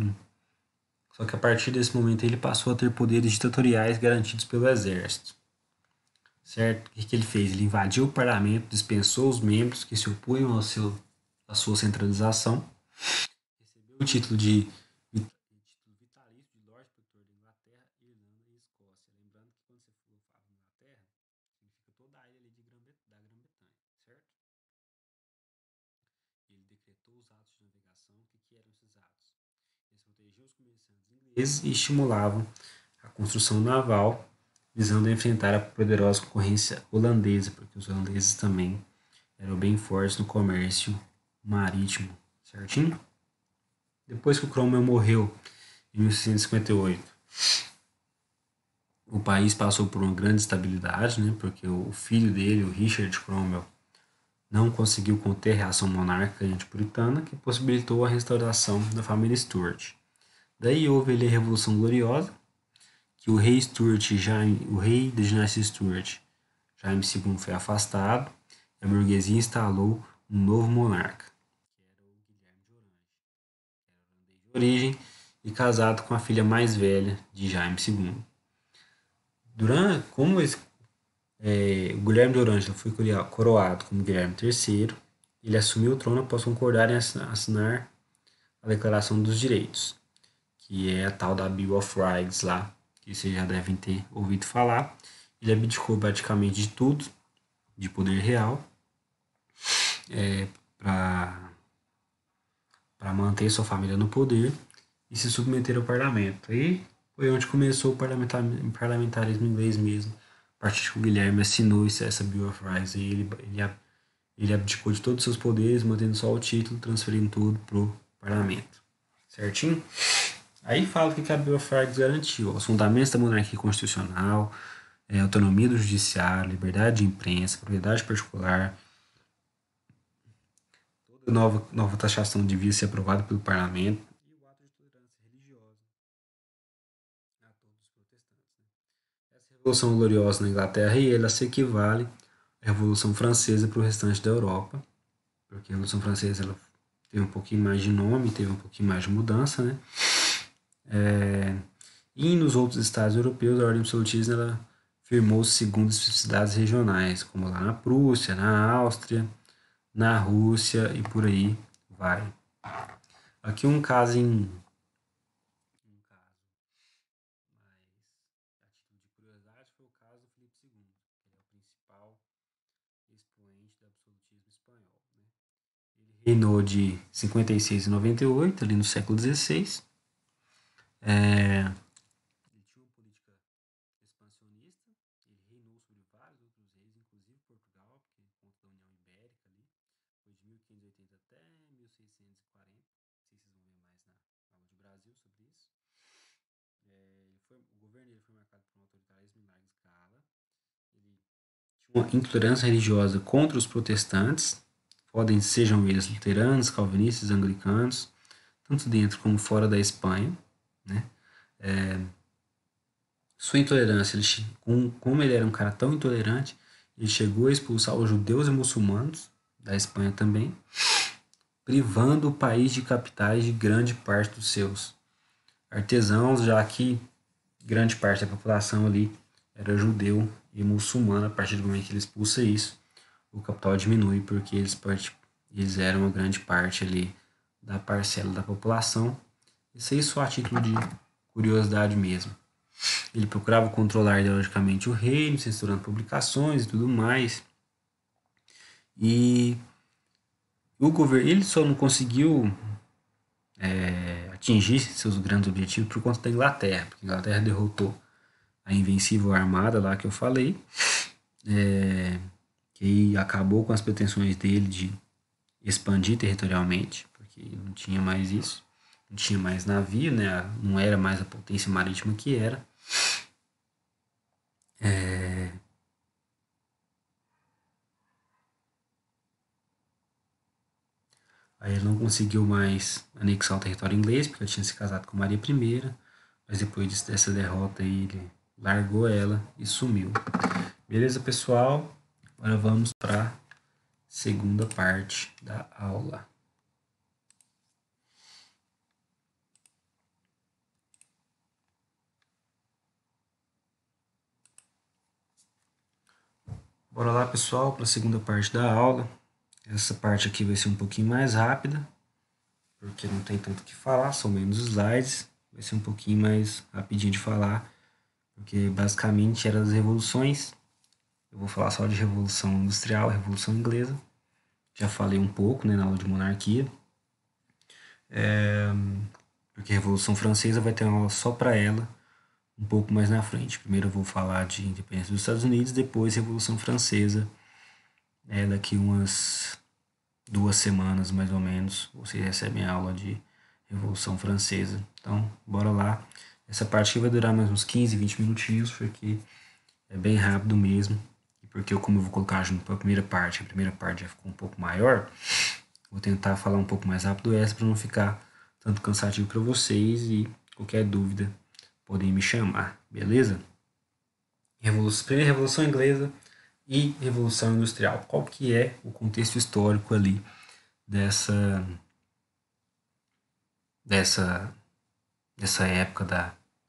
só que a partir desse momento ele passou a ter poderes ditatoriais garantidos pelo exército. Certo? O que, que ele fez? Ele invadiu o parlamento, dispensou os membros que se opunham ao seu a sua centralização. Recebeu o título de vitalício de Lord Protetor da Inglaterra, Irlanda e Escócia. Lembrando que quando você for falar Inglaterra, significa toda a ilha de da Grã-Bretanha, certo? Ele decretou os atos de navegação. O que, que eram esses atos? Eles protegiam os comerciantes ingleses e estimulavam a construção naval, visando enfrentar a poderosa concorrência holandesa, porque os holandeses também eram bem fortes no comércio marítimo, certinho? Depois que o Cromwell morreu em 1658, o país passou por uma grande estabilidade, né? Porque o filho dele, o Richard Cromwell, não conseguiu conter a reação monárquica e antipuritana que possibilitou a restauração da família Stuart. Daí houve ali a Revolução Gloriosa, que o rei Stuart, Jaime, o rei da dinastia Stuart, Jaime II foi afastado, e a burguesia instalou um novo monarca, origem e casado com a filha mais velha de Jaime II. Durante, como esse, é, Guilherme de Orange foi coroado como Guilherme III, ele assumiu o trono após concordar em assinar a Declaração dos Direitos, que é a tal da Bill of Rights lá, que vocês já devem ter ouvido falar. Ele abdicou praticamente de tudo, de poder real, é, para para manter sua família no poder e se submeter ao parlamento. Aí foi onde começou o parlamentarismo inglês mesmo. A partir que o Guilherme assinou essa Bill of Rights, e ele, ele, ele abdicou de todos os seus poderes, mantendo só o título, transferindo tudo pro parlamento. Certinho? Aí fala o que a Bill of Rights garantiu: os fundamentos da monarquia constitucional, é, autonomia do judiciário, liberdade de imprensa, propriedade particular, nova, nova taxação devia ser aprovada pelo parlamento e o ato de tolerância religiosa a todos os protestantes. Né? Essa revolução gloriosa na Inglaterra e ela se equivale à revolução francesa para o restante da Europa, porque a revolução francesa ela teve um pouquinho mais de nome, teve um pouquinho mais de mudança, né? É, e nos outros estados europeus a ordem absolutista ela firmou segundo especificidades regionais, como lá na Prússia, na Áustria na Rússia e por aí vai. Aqui um caso em reinou de 56 a 98, ali no século XVI. É, uma intolerância religiosa contra os protestantes, podem sejam eles luteranos, calvinistas, anglicanos, tanto dentro como fora da Espanha, né? É, sua intolerância, ele, como ele era um cara tão intolerante, ele chegou a expulsar os judeus e muçulmanos da Espanha também. privando o país de capitais de grande parte dos seus artesãos, já que grande parte da população ali era judeu e muçulmano. A partir do momento que ele expulsa isso, o capital diminui porque eles, eles eram uma grande parte ali da parcela da população. Isso aí só a título de curiosidade mesmo. Ele procurava controlar ideologicamente o reino, censurando publicações e tudo mais. E o governo, ele só não conseguiu é, atingir seus grandes objetivos por conta da Inglaterra, porque a Inglaterra derrotou a invencível armada lá que eu falei, é, que acabou com as pretensões dele de expandir territorialmente, porque não tinha mais isso, não tinha mais navio, né, não era mais a potência marítima que era. É, Aí ele não conseguiu mais anexar o território inglês, porque ele tinha se casado com Maria I, mas depois dessa derrota ele largou ela e sumiu. Beleza, pessoal? Agora vamos para a segunda parte da aula. Bora lá, pessoal, para a segunda parte da aula. Essa parte aqui vai ser um pouquinho mais rápida, porque não tem tanto o que falar, são menos slides. Vai ser um pouquinho mais rapidinho de falar, porque basicamente eram as revoluções. Eu vou falar só de Revolução Industrial, Revolução Inglesa. Já falei um pouco né, na aula de monarquia. É, porque a Revolução Francesa vai ter uma aula só para ela, um pouco mais na frente. Primeiro eu vou falar de independência dos Estados Unidos, depois Revolução Francesa é, daqui umas duas semanas mais ou menos, vocês recebem a aula de Revolução Francesa. Então, bora lá. Essa parte aqui vai durar mais uns 15, 20 minutinhos, porque é bem rápido mesmo. Porque eu, como eu vou colocar junto para a primeira parte, a primeira parte já ficou um pouco maior, vou tentar falar um pouco mais rápido essa para não ficar tanto cansativo para vocês e qualquer dúvida podem me chamar, beleza? Revolução, primeira Revolução Inglesa e Revolução Industrial. Qual que é o contexto histórico ali dessa dessa dessa época da,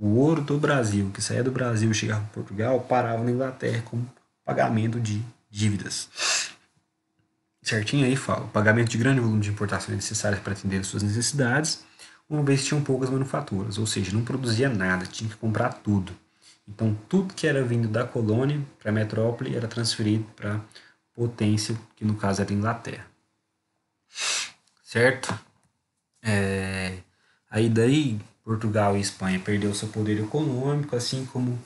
o ouro do Brasil, que saía do Brasil e chegava para Portugal, parava na Inglaterra como pagamento de dívidas. Certinho aí fala, pagamento de grande volume de importações necessárias para atender as suas necessidades, uma vez tinham poucas manufaturas, ou seja, não produzia nada, tinha que comprar tudo. Então, tudo que era vindo da colônia para a metrópole era transferido para a potência, que no caso era a Inglaterra. Certo? É... Aí daí Portugal e Espanha perdeu seu poder econômico, assim como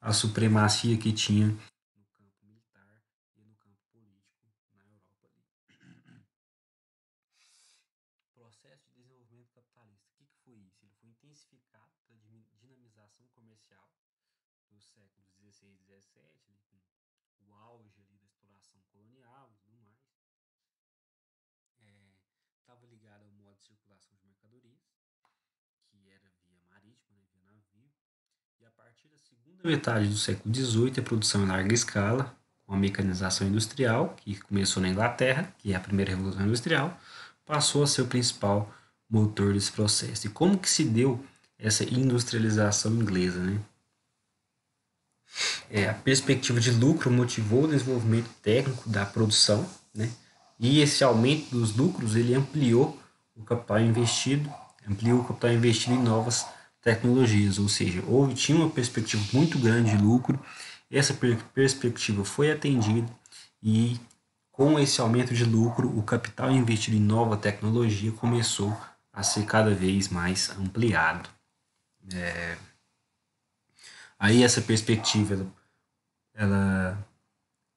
a supremacia que tinha no campo militar e no campo político na Europa. Processo de desenvolvimento capitalista. O que, que foi isso? Ele foi intensificado pela dinamização comercial dos séculos XVI e XVII, com o auge ali da exploração colonial e tudo mais. Estava é, ligado ao modo de circulação de mercadorias partir da segunda metade do século XVIII, a produção em larga escala, com a mecanização industrial, que começou na Inglaterra, que é a primeira revolução industrial, passou a ser o principal motor desse processo. E como que se deu essa industrialização inglesa? Né? É, a perspectiva de lucro motivou o desenvolvimento técnico da produção, né? e esse aumento dos lucros ele ampliou o capital investido, ampliou o capital investido em novas tecnologias, ou seja, houve, tinha uma perspectiva muito grande de lucro, essa per perspectiva foi atendida e com esse aumento de lucro, o capital investido em nova tecnologia começou a ser cada vez mais ampliado. É... Aí essa perspectiva ela, ela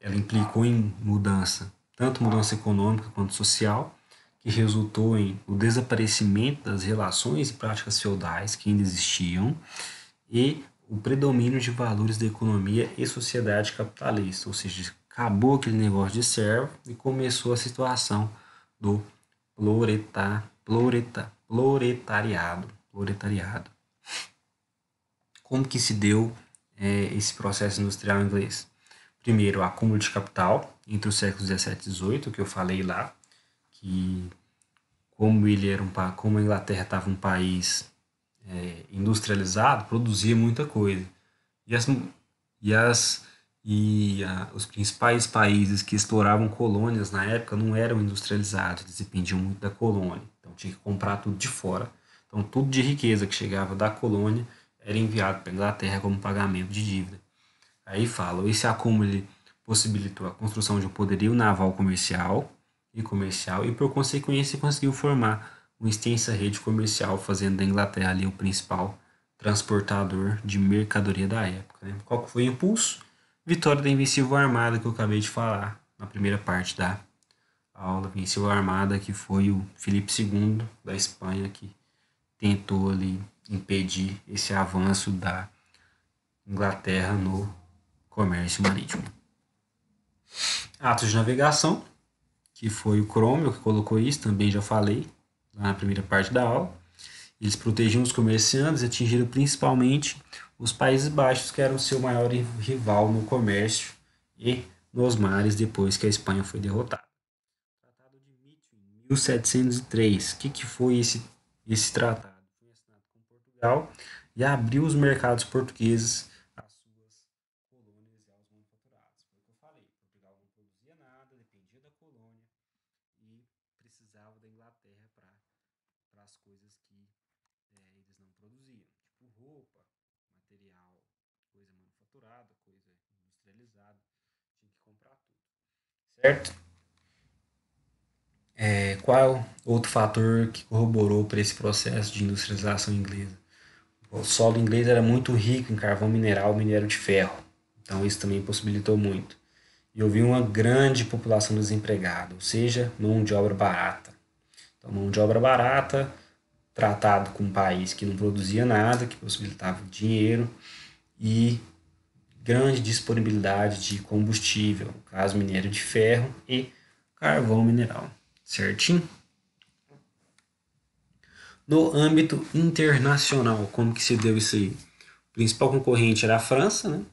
ela implicou em mudança, tanto mudança econômica quanto social, que resultou em o desaparecimento das relações e práticas feudais que ainda existiam e o predomínio de valores da economia e sociedade capitalista, ou seja, acabou aquele negócio de servo e começou a situação do ploreta, ploreta, proletariado, proletariado. Como que se deu é, esse processo industrial inglês? Primeiro, o acúmulo de capital entre os séculos 17 e 18, que eu falei lá, que como ele era um como a Inglaterra estava um país é, industrializado, produzia muita coisa. E as, e as e a, os principais países que exploravam colônias na época não eram industrializados, eles dependiam muito da colônia. Então tinha que comprar tudo de fora. Então tudo de riqueza que chegava da colônia era enviado para a Inglaterra como pagamento de dívida. Aí fala, esse acúmulo possibilitou a construção de um poderio naval comercial e comercial e por consequência conseguiu formar uma extensa rede comercial, fazendo da Inglaterra ali o principal transportador de mercadoria da época. Né? Qual foi o impulso? Vitória da Invencível Armada que eu acabei de falar na primeira parte da aula. Invencível Armada que foi o Felipe II da Espanha que tentou ali impedir esse avanço da Inglaterra no comércio marítimo. Atos de navegação, que foi o Cromwell que colocou isso, também já falei lá na primeira parte da aula. Eles protegiam os comerciantes e atingiram principalmente os Países Baixos, que eram seu maior rival no comércio e nos mares depois que a Espanha foi derrotada. Tratado de em 1703. O que, que foi esse, esse tratado? Foi assinado com Portugal e abriu os mercados portugueses às suas colônias e aos manufaturados. Foi o que eu falei. Portugal não produzia nada, dependia da colônia e precisava da Inglaterra para as coisas que é, eles não produziam, tipo roupa, material, coisa manufaturada, coisa industrializada, tinha que comprar tudo, certo? É, qual outro fator que corroborou para esse processo de industrialização inglesa? O solo inglês era muito rico em carvão mineral, minério de ferro, então isso também possibilitou muito. E houve uma grande população desempregada, ou seja, mão de obra barata. Então, mão de obra barata tratado com um país que não produzia nada, que possibilitava dinheiro e grande disponibilidade de combustível, caso minério de ferro e carvão mineral, certinho? No âmbito internacional, como que se deu isso aí? O principal concorrente era a França, né?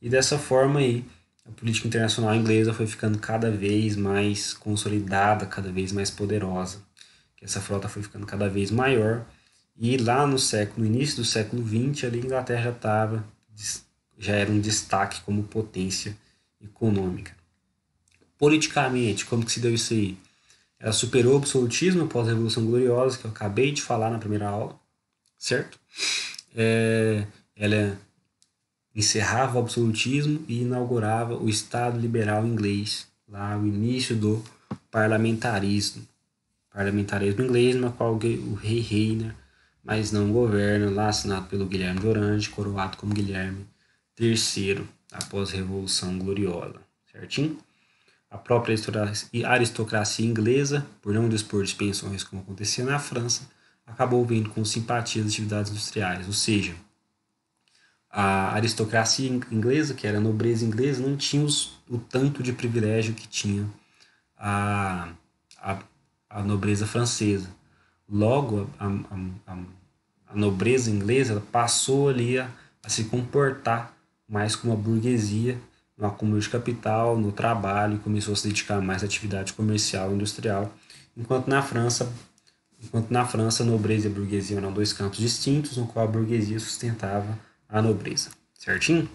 E dessa forma aí, a política internacional inglesa foi ficando cada vez mais consolidada, cada vez mais poderosa. Essa frota foi ficando cada vez maior. E lá no século, início do século XX, ali a Inglaterra já estava já era um destaque como potência econômica. Politicamente, como que se deu isso aí? Ela superou o absolutismo após a Revolução Gloriosa, que eu acabei de falar na primeira aula, certo? É, ela encerrava o absolutismo e inaugurava o Estado liberal inglês, lá o início do parlamentarismo. Parlamentarismo inglês, no qual o rei reina, mas não governa, lá assinado pelo Guilherme de Orange, coroado como Guilherme III, após a Revolução Gloriosa, certinho? A própria aristocracia inglesa, por não dispor de pensões como acontecia na França, acabou vendo com simpatia as atividades industriais, ou seja, a aristocracia inglesa, que era a nobreza inglesa, não tinha os, o tanto de privilégio que tinha a, a, a nobreza francesa. Logo, a, a, a nobreza inglesa passou ali a, a se comportar mais como a burguesia no acúmulo de capital, no trabalho, começou a se dedicar mais à atividade comercial e industrial, enquanto na França enquanto na França a nobreza e a burguesia eram dois campos distintos, no qual a burguesia sustentava a nobreza, certinho?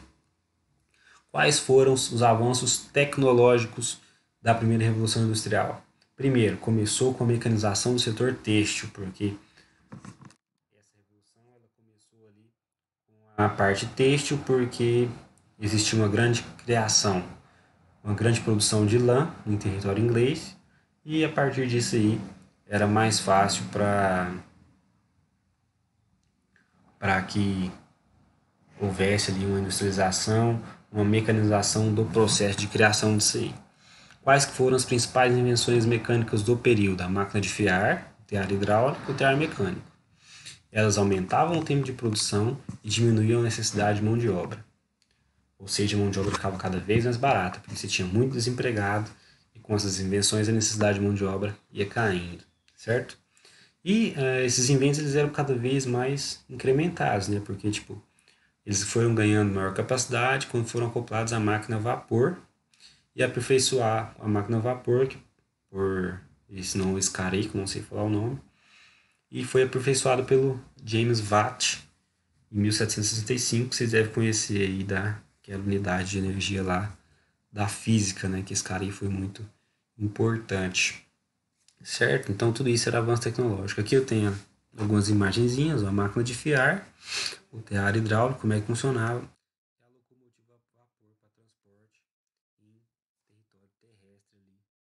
Quais foram os avanços tecnológicos da primeira revolução industrial? Primeiro, começou com a mecanização do setor têxtil, porque essa revolução ela começou ali com a parte têxtil, porque existia uma grande criação, uma grande produção de lã no território inglês, e a partir disso aí era mais fácil para para que houvesse ali uma industrialização, uma mecanização do processo de criação disso aí. Quais foram as principais invenções mecânicas do período? A máquina de fiar, o tear hidráulico e o tear mecânico. Elas aumentavam o tempo de produção e diminuíam a necessidade de mão de obra. Ou seja, a mão de obra ficava cada vez mais barata, porque você tinha muito desempregado e com essas invenções a necessidade de mão de obra ia caindo, certo? E uh, esses inventos eles eram cada vez mais incrementados, né? Porque tipo, eles foram ganhando maior capacidade quando foram acoplados à máquina a vapor e aperfeiçoar a máquina a vapor, que por esse aí, que não sei falar o nome, e foi aperfeiçoado pelo James Watt em 1765, que vocês devem conhecer aí da aquela unidade de energia lá da física, né, que esse cara aí foi muito importante. Certo? Então tudo isso era avanço tecnológico. Aqui eu tenho algumas imagenzinhas, a máquina de fiar, o tear hidráulico, como é que funcionava,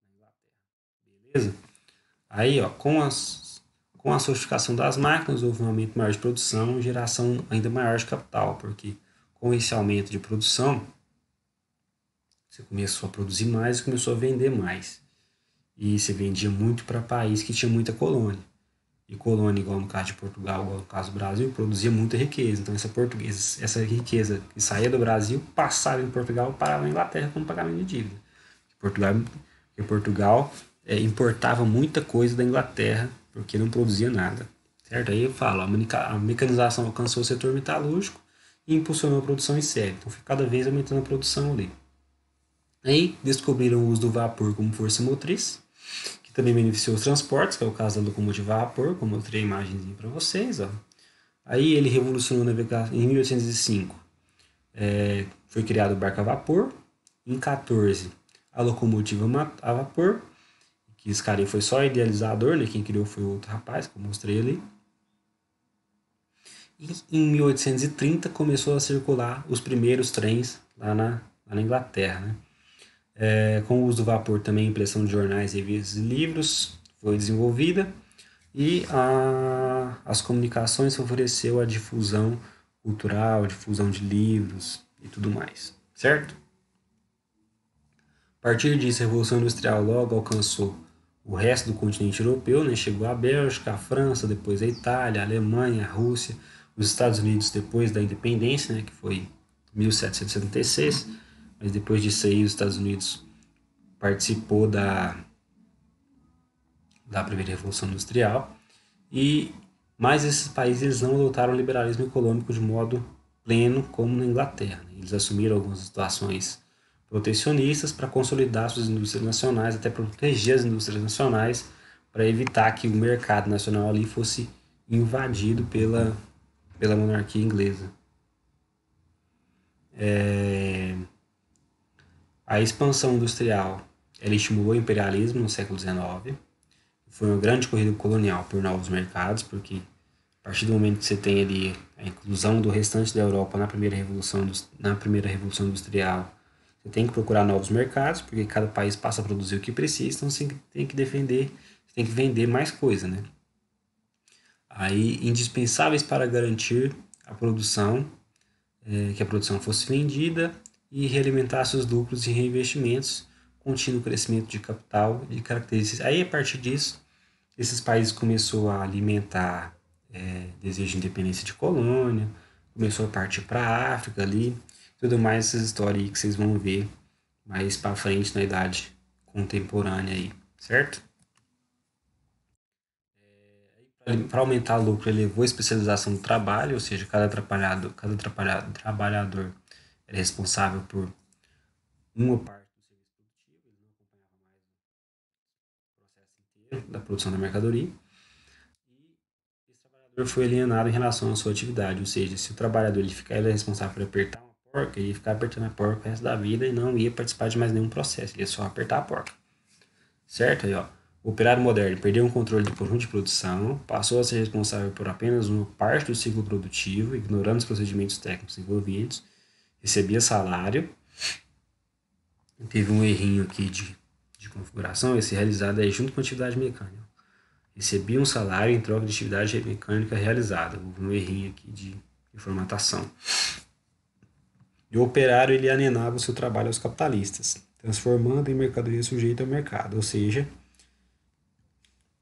e a locomotiva. Beleza? Aí, ó, com as com a sofisticação das máquinas, houve um aumento maior de produção e geração ainda maior de capital, porque com esse aumento de produção, você começou a produzir mais e começou a vender mais. E você vendia muito para país que tinha muita colônia. E colônia, igual no caso de Portugal, igual no caso do Brasil, produzia muita riqueza. Então, essa, portuguesa, essa riqueza que saía do Brasil passava em Portugal e parava na Inglaterra como pagamento de dívida. Portugal, porque Portugal é, importava muita coisa da Inglaterra porque não produzia nada. Certo? Aí eu falo, a mecanização alcançou o setor metalúrgico e impulsionou a produção em série. Então, cada vez aumentando a produção ali. Aí descobriram o uso do vapor como força motriz, também beneficiou os transportes, que é o caso da locomotiva a vapor, como eu mostrei a imagem para vocês. Ó. Aí ele revolucionou a navegação em 1805. É, foi criado o barco a vapor. Em 14, a locomotiva a vapor que esse cara foi só idealizador, né? Quem criou foi outro rapaz, que eu mostrei ali. E em 1830 começou a circular os primeiros trens lá na, lá na Inglaterra, né? É, com o uso do vapor também a impressão de jornais, revistas e livros foi desenvolvida e a, as comunicações favoreceu a difusão cultural, difusão de livros e tudo mais, certo? A partir disso, a Revolução Industrial logo alcançou o resto do continente europeu, né? chegou a Bélgica, a França, depois a Itália, a Alemanha, a Rússia, os Estados Unidos depois da independência, né? que foi 1776, mas depois disso aí os Estados Unidos participou da, da primeira revolução industrial e mas esses países não adotaram o liberalismo econômico de modo pleno como na Inglaterra. Né? Eles assumiram algumas situações protecionistas para consolidar suas indústrias nacionais, até proteger as indústrias nacionais, para evitar que o mercado nacional ali fosse invadido pela, pela monarquia inglesa. É... A expansão industrial ela estimulou o imperialismo no século XIX. Foi uma grande corrida colonial por novos mercados, porque a partir do momento que você tem ali a inclusão do restante da Europa na primeira revolução, na primeira revolução industrial, você tem que procurar novos mercados, porque cada país passa a produzir o que precisa, então você tem que defender, você tem que vender mais coisa, né? Aí, indispensáveis para garantir a produção, é, que a produção fosse vendida e realimentar seus lucros e reinvestimentos, contínuo crescimento de capital e características. Aí, a partir disso, esses países começou a alimentar é, desejo de independência de colônia, começou a partir para a África ali, tudo mais essas histórias aí que vocês vão ver mais para frente na idade contemporânea aí, certo? É, para aumentar o lucro, ele levou a especialização do trabalho, ou seja, cada trabalhador, cada trabalhador, trabalhador era responsável por uma parte do serviço produtivo, ele não acompanhava mais o processo inteiro da produção da mercadoria. E esse trabalhador foi alienado em relação à sua atividade, ou seja, se o trabalhador ele ficar ele é responsável por apertar porca, ia ficar apertando a porca o resto da vida e não ia participar de mais nenhum processo, ia só apertar a porca. Certo? Aí, ó. O operário moderno perdeu o controle do conjunto de produção, passou a ser responsável por apenas uma parte do ciclo produtivo, ignorando os procedimentos técnicos envolvidos, recebia salário. Teve um errinho aqui de, de configuração, esse realizado aí junto com a atividade mecânica. recebia um salário em troca de atividade mecânica realizada. Houve um errinho aqui de, de formatação. E o operário ele alienava o seu trabalho aos capitalistas, transformando em mercadoria sujeita ao mercado, ou seja,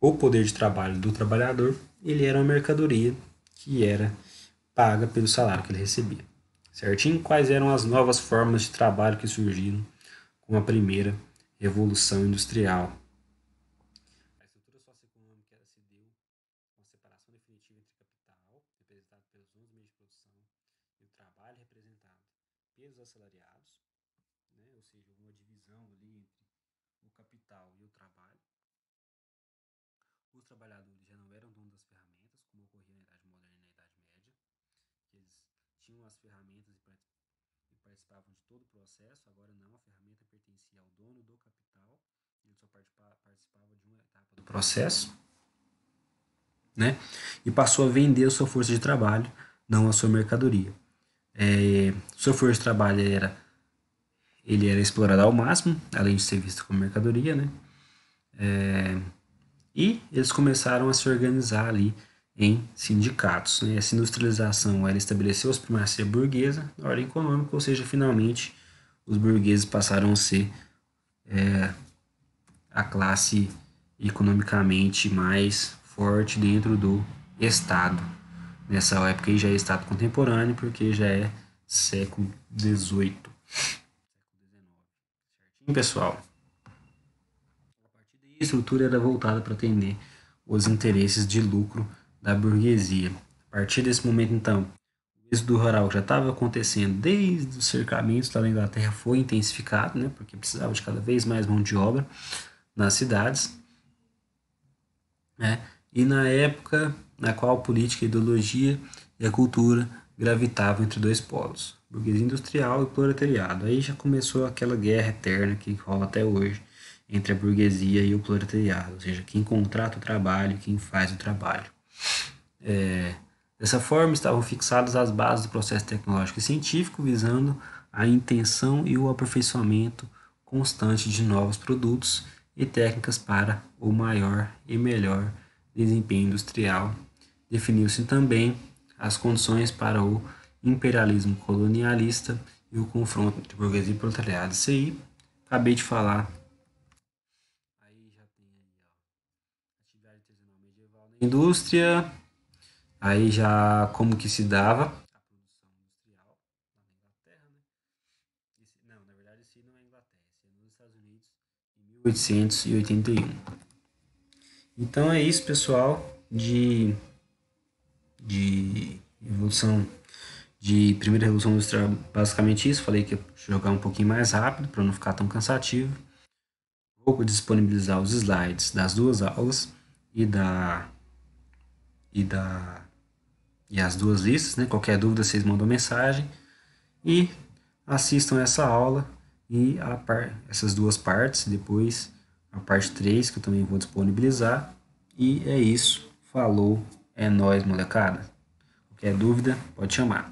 o poder de trabalho do trabalhador ele era uma mercadoria que era paga pelo salário que ele recebia. Certinho? Quais eram as novas formas de trabalho que surgiram com a primeira revolução industrial? A estrutura socioeconômica se deu com a separação definitiva entre capital, representado pelos 11 meios de produção, e o trabalho, representado pelos assalariados, né? ou seja, uma divisão ali entre o capital e o trabalho. Os trabalhadores já não eram donos das ferramentas, como ocorria na Idade Moderna e na Idade Média, que eles tinham as ferramentas e participavam de todo o processo, agora não, a ferramenta pertencia ao dono do capital, ele só participava de uma etapa do processo, né? E passou a vender a sua força de trabalho, não a sua mercadoria. É, sua força de trabalho era ele era explorado ao máximo, além de ser visto como mercadoria, né? É, e eles começaram a se organizar ali em sindicatos. Né? Essa industrialização ela estabeleceu a supremacia burguesa na ordem econômica, ou seja, finalmente os burgueses passaram a ser é, a classe economicamente mais forte dentro do Estado. Nessa época aí já é Estado contemporâneo, porque já é século XVIII. Pessoal? A estrutura era voltada para atender os interesses de lucro da burguesia. A partir desse momento, então, o êxodo rural já estava acontecendo desde os cercamentos da Inglaterra foi intensificado, né, porque precisava de cada vez mais mão de obra nas cidades. Né, e na época na qual a política, a ideologia e a cultura gravitavam entre dois polos, burguesia industrial e proletariado. Aí já começou aquela guerra eterna que rola até hoje entre a burguesia e o proletariado, ou seja, quem contrata o trabalho quem faz o trabalho. É, dessa forma, estavam fixadas as bases do processo tecnológico e científico, visando a intenção e o aperfeiçoamento constante de novos produtos e técnicas para o maior e melhor desempenho industrial. Definiu-se também as condições para o imperialismo colonialista e o confronto entre burguesia e proletariado. Isso aí, acabei de falar. Aí já tem aí, ó, atividade artesanal medieval na indústria, aí já como que se dava a produção industrial na Inglaterra, né? Esse, não, na verdade esse não é Inglaterra, esse é nos Estados Unidos em 1881. Então é isso, pessoal, de, de evolução de primeira revolução industrial, basicamente isso. Falei que ia jogar um pouquinho mais rápido para não ficar tão cansativo. Vou disponibilizar os slides das duas aulas e da e da e as duas listas, né? Qualquer dúvida vocês mandam mensagem e assistam essa aula e par, essas duas partes depois a parte 3, que eu também vou disponibilizar. E é isso. Falou. É nóis, molecada. Qualquer dúvida, pode chamar.